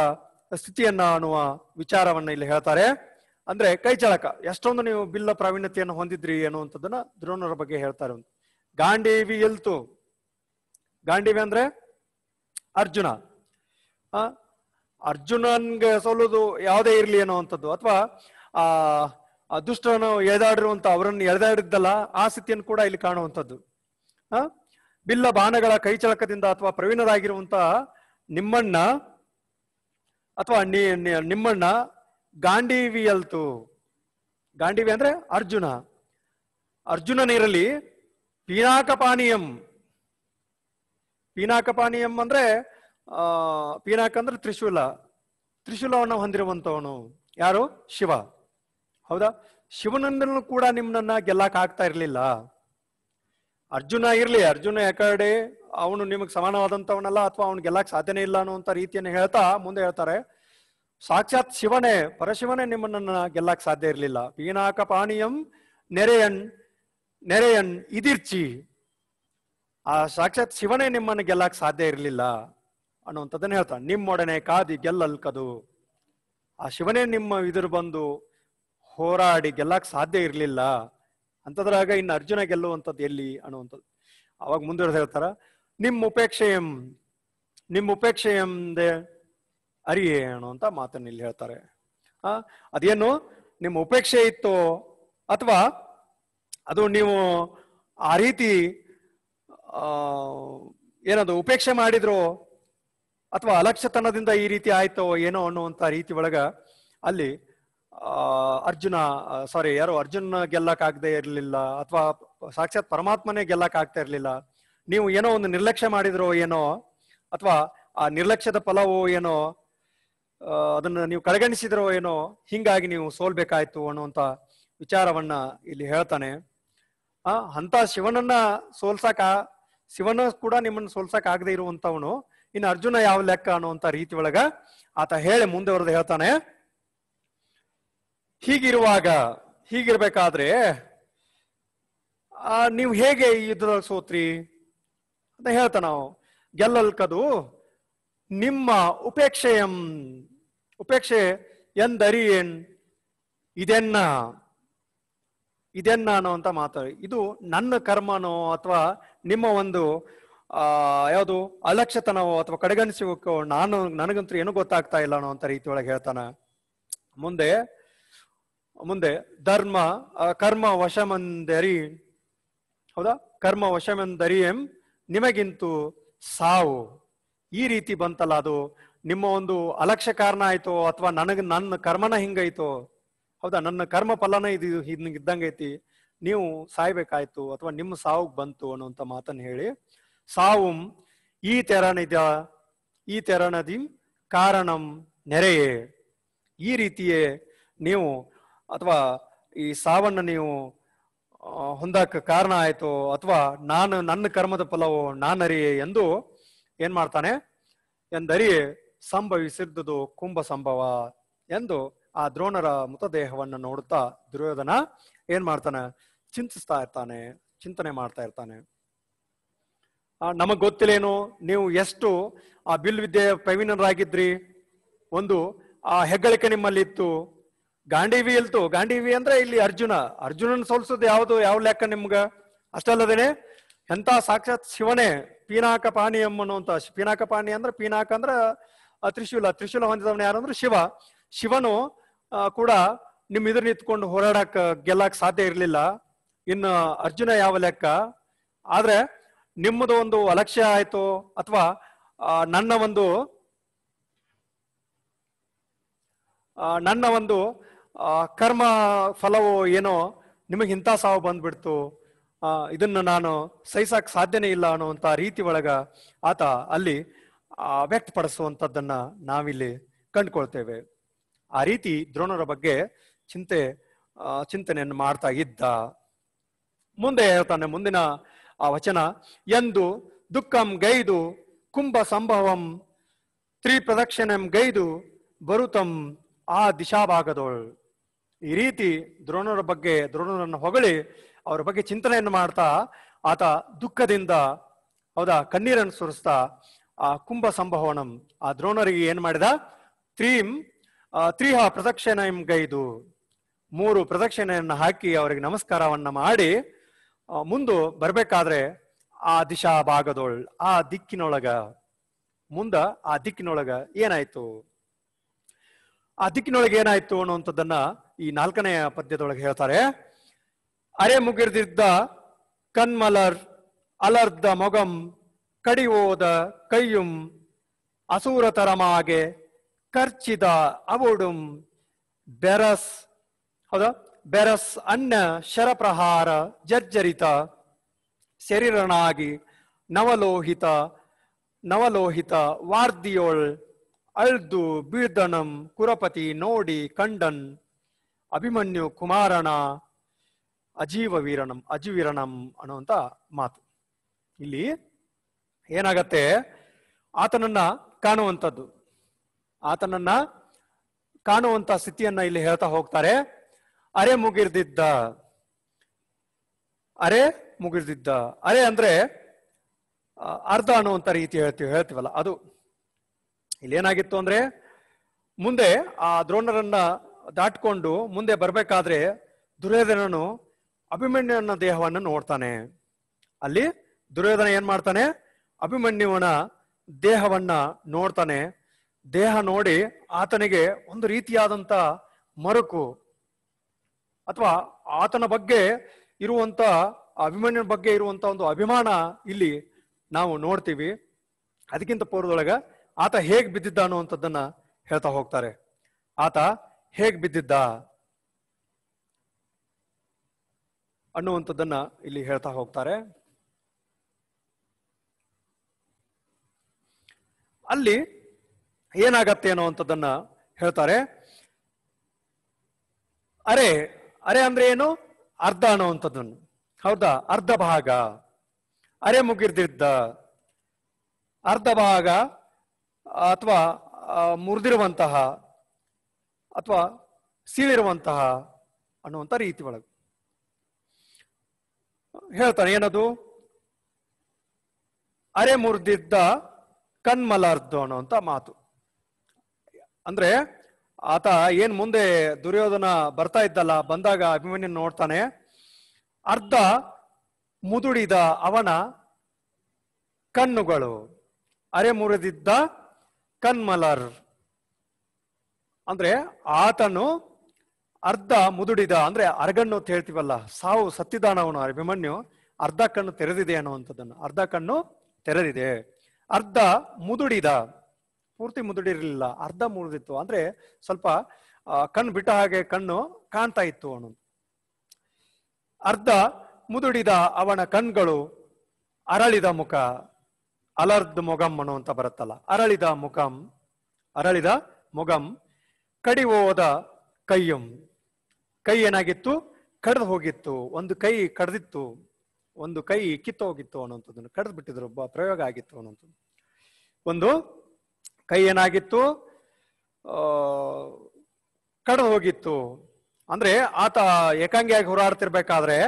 A: ಸ್ಥಿತಿಯನ್ನ ಅನ್ನುವ ವಿಚಾರವನ್ನ ಇಲ್ಲಿ ಹೇಳ್ತಾರೆ. ಅಂದ್ರೆ ಕೈಚಳಕ. ಎಷ್ಟೊಂದು ನೀವು ಬಿಲ್ಲ ಪ್ರಾವೀಣ್ಯತೆಯನ್ನು ಹೊಂದಿದ್ರಿ ಅನ್ನುವಂಥದ್ದನ್ನ ದ್ರೋಣರ ಬಗ್ಗೆ ಹೇಳ್ತಾರೆ ಗಾಂಡೀವಿ ಎಲ್ತು? ಗಾಂಡೀವಿ ಅಂದ್ರೆ ಅರ್ಜುನ. ಅರ್ಜುನನ್ಗೆ ಸೋಲೋದು ಯಾವುದೇ ಇರ್ಲಿ ಅನ್ನುವಂಥದ್ದು. ಅಥವಾ, ಆ ಅದೃಷ್ಟನ ಎದಾಡಿರುವಂತ ಅವರನ್ನು ಎಳೆದಾಡಿದ್ದಲ್ಲ ಆ ಸ್ಥಿತಿಯನ್ನು ಕೂಡ ಇಲ್ಲಿ ಕಾಣುವಂಥದ್ದು. ಆ, ಬಿಲ್ಲ ಬಾಣಗಳ ಕೈಚಳಕದಿಂದ ಅಥವಾ ಪ್ರವೀಣರಾಗಿರುವಂತ ನಿಮ್ಮಣ್ಣ ಅಥವಾ ನಿಮ್ಮಣ್ಣ ಗಾಂಡೀವಿಯಲ್ತು ಗಾಂಡೀವಿ ಅಂದ್ರೆ ಅರ್ಜುನ. ಅರ್ಜುನನಿರಲಿ ಪೀನಾಕಪಾನೀಯಂ. ಪೀನಾಕಪಾನೀಯಂ ಅಂದ್ರೆ, ಆ, ಪೀನಾಕ ಅಂದ್ರೆ ತ್ರಿಶೂಲ. ತ್ರಿಶೂಲವನ್ನು ಹೊಂದಿರುವಂತವನು ಯಾರು? ಶಿವ. ಹೌದಾ? ಶಿವನಂದನೂ ಕೂಡ ನಿಮ್ಮನ್ನ ಗೆಲ್ಲಕ್ ಆಗ್ತಾ ಇರ್ಲಿಲ್ಲ. ಅರ್ಜುನ ಇರ್ಲಿ, ಅರ್ಜುನ ಯಾಕಡೆ ಅವನು ನಿಮಗೆ ಸಮಾನವಾದಂತವನಲ್ಲ ಅಥವಾ ಅವ್ನು ಗೆಲ್ಲಕ್ ಸಾಧ್ಯನೇ ಇಲ್ಲ ಅನ್ನುವಂತ ರೀತಿಯನ್ನು ಹೇಳ್ತಾ ಮುಂದೆ ಹೇಳ್ತಾರೆ. ಸಾಕ್ಷಾತ್ ಶಿವನೇ, ಪರಶಿವನೇ ನಿಮ್ಮನ್ನ ಗೆಲ್ಲಕ್ ಸಾಧ್ಯ ಇರಲಿಲ್ಲ. ಪೀನಾಕ ಪಾನೀಯಂ ನೆರೆಯನ್ ನೆರೆಯನ್ ಇದಿರ್ಚಿ, ಆ ಸಾಕ್ಷಾತ್ ಶಿವನೇ ನಿಮ್ಮನ್ನು ಗೆಲ್ಲಕ್ಕೆ ಸಾಧ್ಯ ಇರಲಿಲ್ಲ ಅನ್ನುವಂಥದ್ದನ್ನ ಹೇಳ್ತಾನೆ. ನಿಮ್ಮೊಡನೆ ಕಾದಿ ಗೆಲ್ಲಲ್ಕದು ಆ ಶಿವನೇ ನಿಮ್ಮ ಇದ್ರ ಬಂದು ಹೋರಾಡಿ ಗೆಲ್ಲಕ್ಕೆ ಸಾಧ್ಯ ಇರಲಿಲ್ಲ. ಅಂತದ್ರಾಗ ಇನ್ನು ಅರ್ಜುನ ಗೆಲ್ಲುವಂಥದ್ದು ಎಲ್ಲಿ ಅನ್ನುವಂಥದ್ದು. ಅವಾಗ ಮುಂದುವರೆದು ಹೇಳ್ತಾರ, ನಿಮ್ಮ ಉಪೇಕ್ಷೆಯಂ ನಿಮ್ಮ ಉಪೇಕ್ಷೆಯಂದೆ ಅರಿಯೇ ಅನ್ನುವಂತ ಮಾತನ್ನು ಇಲ್ಲಿ ಹೇಳ್ತಾರೆ. ಆ, ಅದೇನು, ನಿಮ್ಮ ಉಪೇಕ್ಷೆ ಇತ್ತು ಅಥವಾ ಅದು ನೀವು ಆ ರೀತಿ ಏನದು ಉಪೇಕ್ಷೆ ಮಾಡಿದ್ರು ಅಥವಾ ಅಲಕ್ಷ್ಯತನದಿಂದ ಈ ರೀತಿ ಆಯ್ತೋ ಏನೋ ಅನ್ನುವಂತ ರೀತಿ ಒಳಗ ಅಲ್ಲಿ ಅರ್ಜುನ ಸಾರಿ ಯಾರು ಅರ್ಜುನ ಗೆಲ್ಲಕ್ ಇರಲಿಲ್ಲ ಅಥವಾ ಸಾಕ್ಷಾತ್ ಪರಮಾತ್ಮನೇ ಗೆಲ್ಲಕ್ಕಾಗ್ತಾ ಇರಲಿಲ್ಲ. ನೀವು ಏನೋ ಒಂದು ನಿರ್ಲಕ್ಷ್ಯ ಮಾಡಿದ್ರೋ ಏನೋ ಅಥವಾ ಆ ನಿರ್ಲಕ್ಷ್ಯದ ಫಲವೋ ಏನೋ ಅದನ್ನ ನೀವು ಕಡೆಗಣಿಸಿದ್ರೋ ಏನೋ, ಹಿಂಗಾಗಿ ನೀವು ಸೋಲ್ಬೇಕಾಯ್ತು ಅನ್ನುವಂತ ವಿಚಾರವನ್ನ ಇಲ್ಲಿ ಹೇಳ್ತಾನೆ. ಆ ಅಂತ ಶಿವನನ್ನ ಸೋಲ್ಸಕ, ಶಿವನ ಕೂಡ ನಿಮ್ಮನ್ನ ಸೋಲ್ಸಕ್ ಆಗದೆ ಇರುವಂತವನು ಇನ್ನು ಅರ್ಜುನ ಯಾವ ಲೆಕ್ಕ ಅನ್ನುವಂತ ರೀತಿ ಒಳಗ ಆತ ಹೇಳಿ ಮುಂದೆ ಹೇಳ್ತಾನೆ. ಹೀಗಿರುವಾಗ, ಹೀಗಿರ್ಬೇಕಾದ್ರೆ, ಆ, ನೀವು ಹೇಗೆ ಯುದ್ಧದಲ್ಲಿ ಸೋತ್ರಿ? ಅಂತ ಹೇಳ್ತಾನ ನಾವು. ಗೆಲ್ಲಲ್ಕದು, ನಿಮ್ಮ ಉಪೇಕ್ಷೆಯಂ, ಉಪೇಕ್ಷೆ ಎಂದರಿಯೇನ್, ಇದೆನ್ನ? ಇದೆನ್ನ ಅಂತ ಮಾತು ಇದು ನನ್ನ ಕರ್ಮನೋ ಅಥವಾ ನಿಮ್ಮ ಒಂದು, ಆ, ಯಾವುದು ಅಲಕ್ಷ್ಯತನವೋ ಅಥವಾ ಕಡೆಗಣಿಸೋ ನಾನು, ನನಗಂತೂ ಏನು ಗೊತ್ತಾಗ್ತಾ ಇಲ್ಲ ಅಂತ ರೀತಿ ಒಳಗೆ ಹೇಳ್ತಾನ. ಮುಂದೆ ಮುಂದೆ ಧರ್ಮ ಕರ್ಮ ವಶಮಂದರಿ. ಹೌದಾ? ಕರ್ಮ ವಶಮಂದರಿ ಎಂ ನಿಮಗಿಂತೂ ಸಾವು. ಈ ರೀತಿ ಬಂತಲ್ಲ ಅದು. ನಿಮ್ಮ ಒಂದು ಅಲಕ್ಷ್ಯ ಕಾರಣ ಆಯ್ತೋ ಅಥವಾ ನನಗೆ ನನ್ನ ಕರ್ಮನ ಹಿಂಗೈತೋ ಹೌದಾ? ನನ್ನ ಕರ್ಮ ಫಲನ ಇದು ಹಿಂಗ್ ಇದ್ದಂಗೈತಿ ನೀವು ಸಾಯ್ಬೇಕಾಯ್ತು ಅಥವಾ ನಿಮ್ಮ ಸಾವು ಬಂತು ಅನ್ನುವಂತ ಮಾತನ್ನು ಹೇಳಿ. ಸಾವು ಈ ತೆರನಿದ, ಈ ತೆರನದಿ ಕಾರಣಂ ನೆರೆಯೇ. ಈ ರೀತಿಯೇ ನೀವು ಅಥವಾ ಈ ಸಾವನ್ನ ನೀವು ಹೊಂದಕ್ಕೆ ಕಾರಣ ಆಯ್ತು ಅಥವಾ ನಾನು, ನನ್ನ ಕರ್ಮದ ಫಲವು ನಾನರಿಯೇ ಎಂದು ಏನ್ ಮಾಡ್ತಾನೆ? ಎಂದರಿಯೇ, ಸಂಭವಿಸಿದ್ದುದು ಕುಂಭ ಸಂಭವ ಎಂದು ಆ ದ್ರೋಣರ ಮೃತದೇಹವನ್ನು ನೋಡುತ್ತಾ ದುರ್ಯೋಧನ ಏನ್ ಮಾಡ್ತಾನೆ? ಚಿಂತಿಸ್ತಾ ಇರ್ತಾನೆ, ಚಿಂತನೆ ಮಾಡ್ತಾ ಇರ್ತಾನೆ. ನಮಗ್ ಗೊತ್ತಿಲ್ಲೇನು? ನೀವು ಎಷ್ಟು ಆ ಬಿಲ್ ವಿದ್ಯೆ ಪ್ರವೀಣರಾಗಿದ್ರಿ? ಒಂದು, ಆ ಹೆಗ್ಗಳಿಕೆ ನಿಮ್ಮಲ್ಲಿ ಇತ್ತು ಗಾಂಡೀವಿ ಇಲ್ತು. ಗಾಂಡೀವಿ ಅಂದ್ರೆ ಇಲ್ಲಿ ಅರ್ಜುನ. ಅರ್ಜುನನ್ ಸೋಲ್ಸೋದು ಯಾವುದು? ಯಾವ ಲೆಕ್ಕ ನಿಮ್ಗ? ಅಷ್ಟಲ್ಲದೇನೆ, ಎಂತ ಸಾಕ್ಷಾತ್ ಶಿವನೇ? ಪೀನಾಕ ಪಾಣಿ ಅನ್ನುವಂತ ಪೀನಾಕ ಪಾನಿ ಅಂದ್ರೆ ಪೀನಾಕ ಅಂದ್ರ ತ್ರಿಶೂಲ. ತ್ರಿಶೂಲ ಹೊಂದಿದವನು ಯಾರು ಅಂದ್ರೆ ಶಿವ. ಶಿವನು ಕೂಡ ನಿಮ್ ಇದ್ರ ನಿಂತ್ಕೊಂಡು ಹೋರಾಡಕ್, ಗೆಲ್ಲಕ್ ಸಾಧ್ಯ ಇರಲಿಲ್ಲ. ಇನ್ನು ಅರ್ಜುನ ಯಾವ ಲೆಕ್ಕ? ಆದ್ರೆ ನಿಮ್ಮದು ಒಂದು ಅಲಕ್ಷ್ಯ ಆಯ್ತು ಅಥವಾ ನನ್ನ ಒಂದು ನನ್ನ ಒಂದು ಕರ್ಮ ಫಲವು ಏನೋ ನಿಮಗೆ ಇಂಥ ಸಾವು ಬಂದ್ಬಿಡ್ತು. ಇದನ್ನ ನಾನು ಸಹಿಸಕ್ ಸಾಧ್ಯನೇ ಇಲ್ಲ ಅನ್ನುವಂತ ರೀತಿ ಒಳಗ ಆತ ಅಲ್ಲಿ ವ್ಯಕ್ತಪಡಿಸುವಂಥದ್ದನ್ನು ನಾವಿಲ್ಲಿ ಕಂಡುಕೊಳ್ತೇವೆ. ಆ ರೀತಿ ದ್ರೋಣರ ಬಗ್ಗೆ ಚಿಂತೆ ಚಿಂತನೆಯನ್ನು ಮಾಡ್ತಾ ಇದ್ದ. ಮುಂದೆ ಹೇಳ್ತಾನೆ, ಮುಂದಿನ ಆ ವಚನ, ಎಂದು ದುಃಖಂ ಗೈದು ಕುಂಭ ಸಂಭವಂ ತ್ರಿಪ್ರದಕ್ಷಿಣಂ ಗೈದು ಬರುತಂ ಆ ದಿಶಾಭಾಗದೋಳ್. ಈ ರೀತಿ ದ್ರೋಣರ ಬಗ್ಗೆ, ದ್ರೋಣರನ್ನು ಹೊಗಳಿ ಅವರ ಬಗ್ಗೆ ಚಿಂತನೆಯನ್ನು ಮಾಡ್ತಾ ಆತ ದುಃಖದಿಂದ, ಹೌದಾ, ಕಣ್ಣೀರನ್ನು ಸುರಿಸ್ತಾ, ಆ ಕುಂಭ ಸಂಭವನಂ, ಆ ದ್ರೋಣರಿಗೆ ಏನ್ ಮಾಡಿದ? ತ್ರೀಂ ತ್ರಿಹ ಪ್ರದಕ್ಷಿಣ ಗೈದು ಮೂರು ಪ್ರದಕ್ಷಿಣೆಯನ್ನು ಹಾಕಿ ಅವರಿಗೆ ನಮಸ್ಕಾರವನ್ನ ಮಾಡಿ ಮುಂದೆ ಬರ್ಬೇಕಾದ್ರೆ ಆ ದಿಶಾ ಭಾಗದೊಳ್, ಆ ದಿಕ್ಕಿನೊಳಗ, ಮುಂದ ಆ ದಿಕ್ಕಿನೊಳಗ ಏನಾಯ್ತು? ಆ ದಿಕ್ಕಿನೊಳಗೆ ಏನಾಯ್ತು ಅನ್ನುವಂಥದ್ದನ್ನ ಈ ನಾಲ್ಕನೆಯ ಪದ್ಯದೊಳಗೆ ಹೇಳ್ತಾರೆ. ಅರೆ ಮುಗಿರ್ದಿದ್ದ ಕನ್ಮಲರ್, ಅಲರ್ದ ಮೊಗಂ ಕಡಿವೋದ ಕೈಯುಂ, ಅಸೂರತರಮಾಗೆ ಖರ್ಚಿದ ಅವಡುಂ ಬೆರಸ್, ಹೌದಾ? ಬೆರಸ್ ಅನ್ನ ಶರಪ್ರಹಾರ ಜರ್ಜರಿತ, ಶರೀರನಾಗಿ ನವಲೋಹಿತ ನವಲೋಹಿತ ವಾರ್ದಿಯೋಳ್ ಅಳ್ದು ಬೀಳ್ದಣಂ ಕುರಪತಿ ನೋಡಿ ಕಂಡನ್ ಅಭಿಮನ್ಯು ಕುಮಾರನ ಅಜೀವ ವೀರಣಂ ಅಜೀವೀರಣಂ ಅನ್ನುವಂತ ಮಾತು. ಇಲ್ಲಿ ಏನಾಗತ್ತೆ? ಆತನನ್ನ ಕಾಣುವಂಥದ್ದು. ಆತನನ್ನ ಕಾಣುವಂತ ಸ್ಥಿತಿಯನ್ನ ಇಲ್ಲಿ ಹೇಳ್ತಾ ಹೋಗ್ತಾರೆ. ಅರೆ ಮುಗಿರ್ದಿದ್ದ ಅರೆ ಮುಗಿರ್ದಿದ್ದ, ಅರೆ ಅಂದ್ರೆ ಅರ್ಧ ಅನ್ನುವಂತ ರೀತಿ ಹೇಳ್ತೀವಿ, ಹೇಳ್ತೀವಲ್ಲ, ಅದು. ಇಲ್ಲಿ ಏನಾಗಿತ್ತು ಅಂದ್ರೆ, ಮುಂದೆ ಆ ದ್ರೋಣರನ್ನ ದಾಟ್ಕೊಂಡು ಮುಂದೆ ಬರ್ಬೇಕಾದ್ರೆ ದುರ್ಯೋಧನನು ಅಭಿಮನ್ಯುವನ ದೇಹವನ್ನು ನೋಡ್ತಾನೆ. ಅಲ್ಲಿ ದುರ್ಯೋಧನ ಏನ್ ಮಾಡ್ತಾನೆ? ಅಭಿಮನ್ಯುವನ ದೇಹವನ್ನ ನೋಡ್ತಾನೆ. ದೇಹ ನೋಡಿ ಆತನಿಗೆ ಒಂದು ರೀತಿಯಾದಂತ ಮರುಕು ಅಥವಾ ಆತನ ಬಗ್ಗೆ ಇರುವಂತ, ಅಭಿಮನ್ಯನ ಬಗ್ಗೆ ಇರುವಂತ ಒಂದು ಅಭಿಮಾನ ಇಲ್ಲಿ ನಾವು ನೋಡ್ತೀವಿ. ಅದಕ್ಕಿಂತ ಪೂರ್ವದೊಳಗ ಆತ ಹೇಗ್ ಬಿದ್ದಿದ್ದ ಅನ್ನುವಂಥದ್ದನ್ನ ಹೇಳ್ತಾ ಹೋಗ್ತಾರೆ. ಆತ ಹೇಗ್ ಬಿದ್ದಿದ್ದ ಅನ್ನುವಂಥದ್ದನ್ನ ಇಲ್ಲಿ ಹೇಳ್ತಾ ಹೋಗ್ತಾರೆ. ಅಲ್ಲಿ ಏನಾಗತ್ತೆ ಅನ್ನುವಂಥದ್ದನ್ನ ಹೇಳ್ತಾರೆ. ಅರೆ ಅರೆ ಅಂದ್ರೆ ಏನು? ಅರ್ಧ ಅನ್ನುವಂಥದ್ದನ್ನು. ಹೌದಾ? ಅರ್ಧ ಭಾಗ. ಅರೆ ಮುಗಿರ್ದಿದ್ದ. ಅರ್ಧ ಭಾಗ ಅಥವಾ ಮುರಿದಿರುವಂತಹ ಅಥವಾ ಸೀಳಿರುವಂತಹ ಅನ್ನುವಂಥ ರೀತಿ ಒಳಗೆ. ಹೇಳ್ತಾನೆ ಏನದು? ಅರೆ ಮುರಿದಿದ್ದ ಕಣ್ಮಲಾರ್ದು ಅನ್ನುವಂಥ ಮಾತು. ಅಂದ್ರೆ ಆತ ಏನ್ ಮುಂದೆ ದುರ್ಯೋಧನ ಬರ್ತಾ ಇದ್ದಲ್ಲ, ಬಂದಾಗ ಅಭಿಮನ್ಯು ನೋಡ್ತಾನೆ, ಅರ್ಧ ಮುದುಡಿದ ಅವನ ಕಣ್ಣುಗಳು ಅರೆ ಮುರಿದಿದ್ದ ಕಣ್ಮಲರ್. ಅಂದ್ರೆ ಆತನು ಅರ್ಧ ಮುದುಡಿದ, ಅಂದ್ರೆ ಅರಗಣ್ಣು ಅಂತ ಹೇಳ್ತೀವಲ್ಲ, ಸಾವು ಸತ್ತಿದಾನವನು ಅಭಿಮನ್ಯು, ಅರ್ಧ ಕಣ್ಣು ತೆರೆದಿದೆ ಅನ್ನುವಂಥದ್ದನ್ನು, ಅರ್ಧ ಕಣ್ಣು ತೆರೆದಿದೆ. ಅರ್ಧ ಮುದುಡಿದ ಪೂರ್ತಿ ಮುದುಡಿರಲಿಲ್ಲ, ಅರ್ಧ ಮುರಿದಿತ್ತು. ಅಂದ್ರೆ ಸ್ವಲ್ಪ ಕಣ್ಣು ಬಿಟ್ಟ ಹಾಗೆ ಕಣ್ಣು ಕಾಣ್ತಾ ಇತ್ತು ಅವನು. ಅರ್ಧ ಮುದುಡಿದ ಅವನ ಕಣ್ಗಳು ಅರಳಿದ ಮುಖ, ಅಲರ್ದ್ ಮೊಗಂ ಅನ್ನುವಂತ ಬರುತ್ತಲ್ಲ, ಅರಳಿದ ಮುಖಂ, ಅರಳಿದ ಮೊಗಂ ಕಡಿವೋದ ಕೈಯಂ ಕೈ ಏನಾಗಿತ್ತು? ಕಡ್ದು ಹೋಗಿತ್ತು. ಒಂದು ಕೈ ಕಡ್ದಿತ್ತು. ಒಂದು ಕೈ ಕಿತ್ತು ಹೋಗಿತ್ತು ಅನ್ನುವಂಥದ್ದನ್ನು ಕಡ್ದು ಬಿಟ್ಟಿದ್ರು. ಪ್ರಯೋಗ ಆಗಿತ್ತು ಅನ್ನುವಂಥದ್ದು ಒಂದು ಕೈ ಏನಾಗಿತ್ತು? ಕಡ್ದು ಹೋಗಿತ್ತು. ಅಂದ್ರೆ ಆತ ಏಕಾಂಗಿಯಾಗಿ ಹೋರಾಡ್ತಿರ್ಬೇಕಾದ್ರೆ,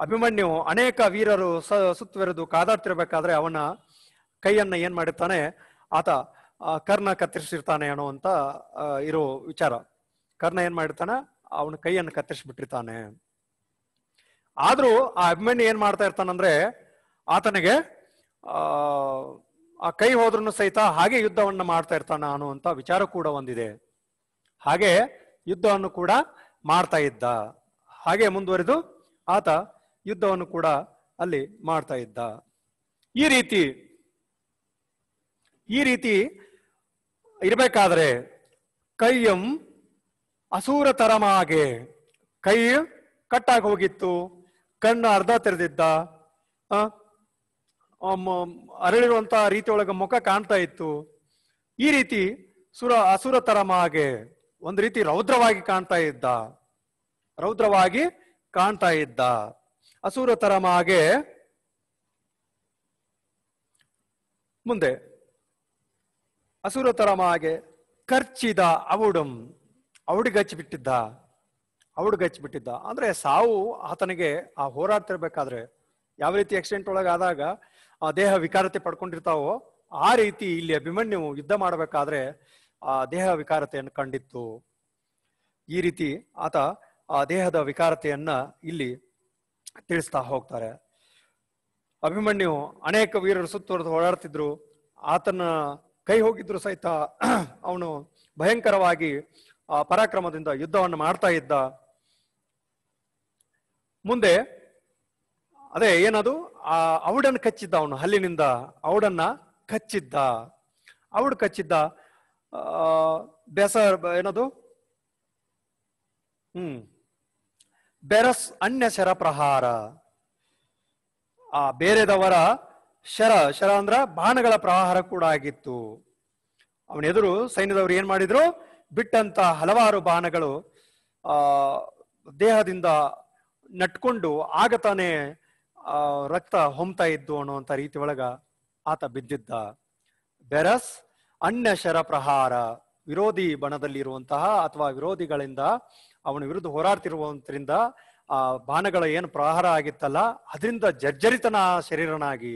A: ಅಭಿಮನ್ಯು ಅನೇಕ ವೀರರು ಸುತ್ತುವರೆದು ಕಾದಾಡ್ತಿರ್ಬೇಕಾದ್ರೆ ಅವನ ಕೈಯನ್ನ ಏನ್ ಮಾಡಿರ್ತಾನೆ, ಆತ ಕರ್ಣ ಕತ್ತರಿಸಿರ್ತಾನೆ ಅನ್ನುವಂತ ಇರೋ ವಿಚಾರ. ಕರ್ಣ ಏನ್ ಮಾಡಿರ್ತಾನೆ? ಅವನ ಕೈಯನ್ನು ಕತ್ತರಿಸ್ಬಿಟ್ಟಿರ್ತಾನೆ. ಆದ್ರೂ ಆ ಅಭಿಮನ್ಯು ಏನ್ ಮಾಡ್ತಾ ಇರ್ತಾನಂದ್ರೆ, ಆತನಿಗೆ, ಆ ಆ ಕೈ ಹೋದ್ರೂ ಸಹಿತ ಹಾಗೆ ಯುದ್ಧವನ್ನ ಮಾಡ್ತಾ ಇರ್ತಾನ ಅಂತ ವಿಚಾರ ಕೂಡ ಒಂದಿದೆ. ಹಾಗೆ ಯುದ್ಧವನ್ನು ಕೂಡ ಮಾಡ್ತಾ ಇದ್ದ. ಹಾಗೆ ಮುಂದುವರೆದು ಆತ ಯುದ್ಧವನ್ನು ಕೂಡ ಅಲ್ಲಿ ಮಾಡ್ತಾ ಇದ್ದ. ಈ ರೀತಿ ಈ ರೀತಿ ಇರಬೇಕಾದ್ರೆ ಕೈಯಂ ಅಸೂರ ತರಮಾಗೆ, ಕೈ ಕಟ್ಟಾಗಿ ಹೋಗಿತ್ತು, ಕಣ್ಣು ಅರ್ಧ ತೆರೆದಿದ್ದ ಆ, ರೀತಿಯೊಳಗೆ ಮುಖ ಕಾಣ್ತಾ ಇತ್ತು. ಈ ರೀತಿ ಸುರ ಅಸುರ ತರಮಾಗೆ ಒಂದು ರೀತಿ ರೌದ್ರವಾಗಿ ಕಾಣ್ತಾ ಇದ್ದ. ರೌದ್ರವಾಗಿ ಕಾಣ್ತಾ ಇದ್ದ. ಅಸುರ ತರಮಾಗೆ ಮುಂದೆ. ಅಸುರ ತರಮಾಗೆ ಖರ್ಚಿದ ಅವಡುಂ ಅವಡಿಗಚ್ಚಿ ಬಿಟ್ಟಿದ್ದ ಅವಡಿಗಚ್ಚಿ ಬಿಟ್ಟಿದ್ದ ಅಂದ್ರೆ ಸಾವು ಆತನಿಗೆ ಆ ಹೋರಾಡ್ತಿರ್ಬೇಕಾದ್ರೆ ಯಾವ ರೀತಿ ಆಕ್ಸಿಡೆಂಟ್ ಒಳಗಾದಾಗ ಆ ದೇಹ ವಿಕಾರತೆ ಪಡ್ಕೊಂಡಿರ್ತಾವೋ, ಆ ರೀತಿ ಇಲ್ಲಿ ಅಭಿಮನ್ಯು ಯುದ್ಧ ಮಾಡಬೇಕಾದ್ರೆ ಆ ದೇಹ ವಿಕಾರತೆಯನ್ನು ಕಂಡಿತ್ತು. ಈ ರೀತಿ ಆತ ಆ ದೇಹದ ವಿಕಾರತೆಯನ್ನ ಇಲ್ಲಿ ತಿಳಿಸ್ತಾ ಹೋಗ್ತಾರೆ. ಅಭಿಮನ್ಯು ಅನೇಕ ವೀರರು ಸುತ್ತುವರೆದು ಓಡಾಡ್ತಿದ್ರು. ಆತನ ಕೈ ಹೋಗಿದ್ರು ಸಹಿತ ಅವನು ಭಯಂಕರವಾಗಿ ಆ ಪರಾಕ್ರಮದಿಂದ ಯುದ್ಧವನ್ನು ಮಾಡ್ತಾ ಇದ್ದ. ಮುಂದೆ, ಅದೇ ಏನದು? ಆ ಔಡನ್ನು ಕಚ್ಚಿದ್ದ ಅವನು, ಹಲ್ಲಿನಿಂದ ಔಡನ್ನ ಕಚ್ಚಿದ್ದ. ಅವಡು ಕಚ್ಚಿದ್ದ, ಆ, ಬೆಸರ್ ಏನದು? ಹ್ಮ್. ಬೆರಸ್ ಅನ್ಯ ಶರ ಪ್ರಹಾರ. ಆ, ಬೇರೆದವರ ಶರ ಶರ ಅಂದ್ರ ಬಾಣಗಳ ಪ್ರಹಾರ ಕೂಡ ಆಗಿತ್ತು. ಅವನ ಎದುರು ಸೈನ್ಯದವರು ಏನ್ ಮಾಡಿದ್ರು? ಬಿಟ್ಟಂತ ಹಲವಾರು ಬಾಣಗಳು, ಆ, ದೇಹದಿಂದ ನಟ್ಕೊಂಡು ಆಗ ತಾನೇ ರಕ್ತ ಹೊಮ್ತಾ ಇದ್ದು ಅನ್ನುವಂತ ರೀತಿ ಒಳಗ ಆತ ಬಿದ್ದಿದ್ದ. ಬೆರಸ್ ಅನ್ಯ ಶರ ಪ್ರಹಾರ, ವಿರೋಧಿ ಬಣದಲ್ಲಿ ಇರುವಂತಹ ಅಥವಾ ವಿರೋಧಿಗಳಿಂದ ಅವನ ವಿರುದ್ಧ ಹೋರಾಡ್ತಿರುವಂತರಿಂದ ಆ ಬಾಣಗಳ ಏನು ಪ್ರಹಾರ ಆಗಿತ್ತಲ್ಲ, ಅದರಿಂದ ಜರ್ಜರಿತನ ಶರೀರನಾಗಿ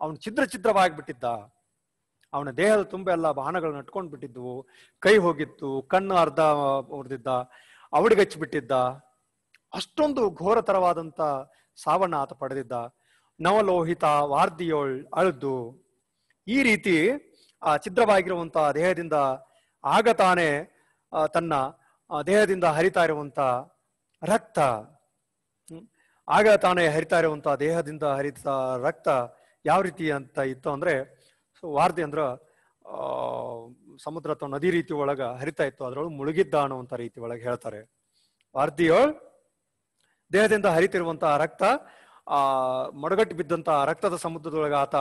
A: ಅವನು ಛಿದ್ರ ಛಿದ್ರವಾಗಿ ಬಿಟ್ಟಿದ್ದ ಅವನ ದೇಹದ ತುಂಬ ಎಲ್ಲ ಬಾಣಗಳು ನಟ್ಕೊಂಡ್ ಬಿಟ್ಟಿದ್ವು, ಕೈ ಹೋಗಿತ್ತು, ಕಣ್ಣು ಅರ್ಧ ಹೊಡೆದಿದ್ದ ಅವಡಿಗಚ್ಚಿಬಿಟ್ಟಿದ್ದ. ಅಷ್ಟೊಂದು ಘೋರತರವಾದಂತ ಸಾವನ್ನ ಆತ ಪಡೆದಿದ್ದ ನವಲೋಹಿತ ವಾರ್ದಿಯೋಳ್ ಅಳ್ದು ಈ ರೀತಿ, ಆ ಛಿದ್ರವಾಗಿರುವಂತಹ ದೇಹದಿಂದ ಆಗ ತಾನೇ ತನ್ನ ದೇಹದಿಂದ ಹರಿತಾ ಇರುವಂತ ರಕ್ತ ಆಗ ತಾನೇ ಹರಿತಾ ಇರುವಂತ ದೇಹದಿಂದ ಹರಿತ ರಕ್ತ ಯಾವ ರೀತಿ ಅಂತ ಇತ್ತು ಅಂದ್ರೆ ವಾರ್ದಿ ಅಂದ್ರ ಸಮುದ್ರ ಅಥವಾ ನದಿ ರೀತಿ ಒಳಗ ಹರಿತಾ ಇತ್ತು. ಅದ್ರೊಳಗೆ ಮುಳುಗಿದ್ದ ಅನ್ನುವಂತ ರೀತಿ ಒಳಗೆ ಹೇಳ್ತಾರೆ. ವಾರ್ದಿಯೋಳ್ ದೇಹದಿಂದ ಹರಿತಿರುವಂತಹ ರಕ್ತ, ಆ ಮಡಗಟ್ಟಿ ಬಿದ್ದಂತಹ ರಕ್ತದ ಸಮುದ್ರದೊಳಗೆ ಆತ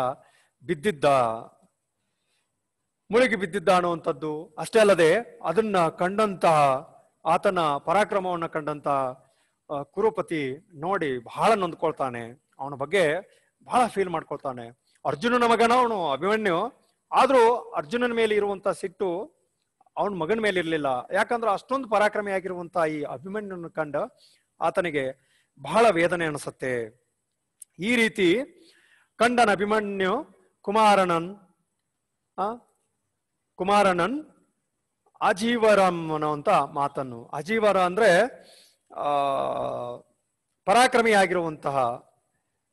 A: ಬಿದ್ದಿದ್ದ, ಮುಳುಗಿ ಬಿದ್ದಿದ್ದ ಅನ್ನುವಂಥದ್ದು ಅಷ್ಟೇ ಅಲ್ಲದೆ ಅದನ್ನ ಕಂಡಂತಹ, ಆತನ ಪರಾಕ್ರಮವನ್ನ ಕಂಡಂತ ಕುರುಪತಿ ನೋಡಿ ಬಹಳ ನೊಂದ್ಕೊಳ್ತಾನೆ. ಅವನ ಬಗ್ಗೆ ಬಹಳ ಫೀಲ್ ಮಾಡ್ಕೊಳ್ತಾನೆ. ಅರ್ಜುನನ ಮಗನ ಅವನು ಅಭಿಮನ್ಯು, ಆದ್ರೂ ಅರ್ಜುನನ ಮೇಲೆ ಇರುವಂತ ಸಿಟ್ಟು ಅವನ ಮಗನ ಮೇಲೆ ಇರಲಿಲ್ಲ. ಯಾಕಂದ್ರೆ ಅಷ್ಟೊಂದು ಪರಾಕ್ರಮಿಯಾಗಿರುವಂತಹ ಈ ಅಭಿಮನ್ಯುನ ಕಂಡ ಆತನಿಗೆ ಬಹಳ ವೇದನೆ ಅನಿಸುತ್ತೆ. ಈ ರೀತಿ ಕಂಡನ ಅಭಿಮನ್ಯು ಕುಮಾರನನ್ ಕುಮಾರನನ್ ಅಜೀವರಂ ಅಂತ ಮಾತನ್ನು. ಅಜೀವರ ಅಂದ್ರೆ, ಆ, ಪರಾಕ್ರಮಿಯಾಗಿರುವಂತಹ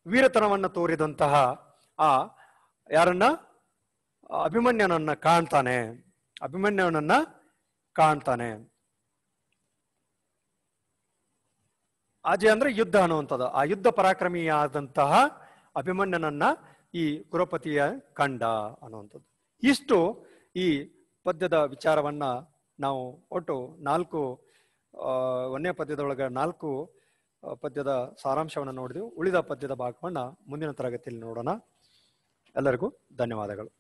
A: ವೀರತನವನ್ನ ತೋರಿದಂತಹ, ಆ, ಯಾರನ್ನ? ಅಭಿಮನ್ಯನನ್ನ ಕಾಣ್ತಾನೆ. ಅಭಿಮನ್ಯನನ್ನ ಕಾಣ್ತಾನೆ. ಆಜೆ ಅಂದ್ರೆ ಯುದ್ಧ ಅನ್ನುವಂಥದ್ದು. ಆ ಯುದ್ಧ ಪರಾಕ್ರಮಿಯಾದಂತಹ ಅಭಿಮನ್ಯನನ್ನ ಈ ಕುರಪತಿಯ ಕಂಡ ಅನ್ನುವಂಥದ್ದು. ಇಷ್ಟು ಈ ಪದ್ಯದ ವಿಚಾರವನ್ನ ನಾವು ಒಟ್ಟು ನಾಲ್ಕು ಒಂದೇ ಒಂದನೇ ಪದ್ಯದೊಳಗ ನಾಲ್ಕು ಪದ್ಯದ ಸಾರಾಂಶವನ್ನು ನೋಡಿದೆವು. ಉಳಿದ ಪದ್ಯದ ಭಾಗವನ್ನ ಮುಂದಿನ ತರಗತಿಯಲ್ಲಿ ನೋಡೋಣ. ಎಲ್ಲರಿಗೂ ಧನ್ಯವಾದಗಳು.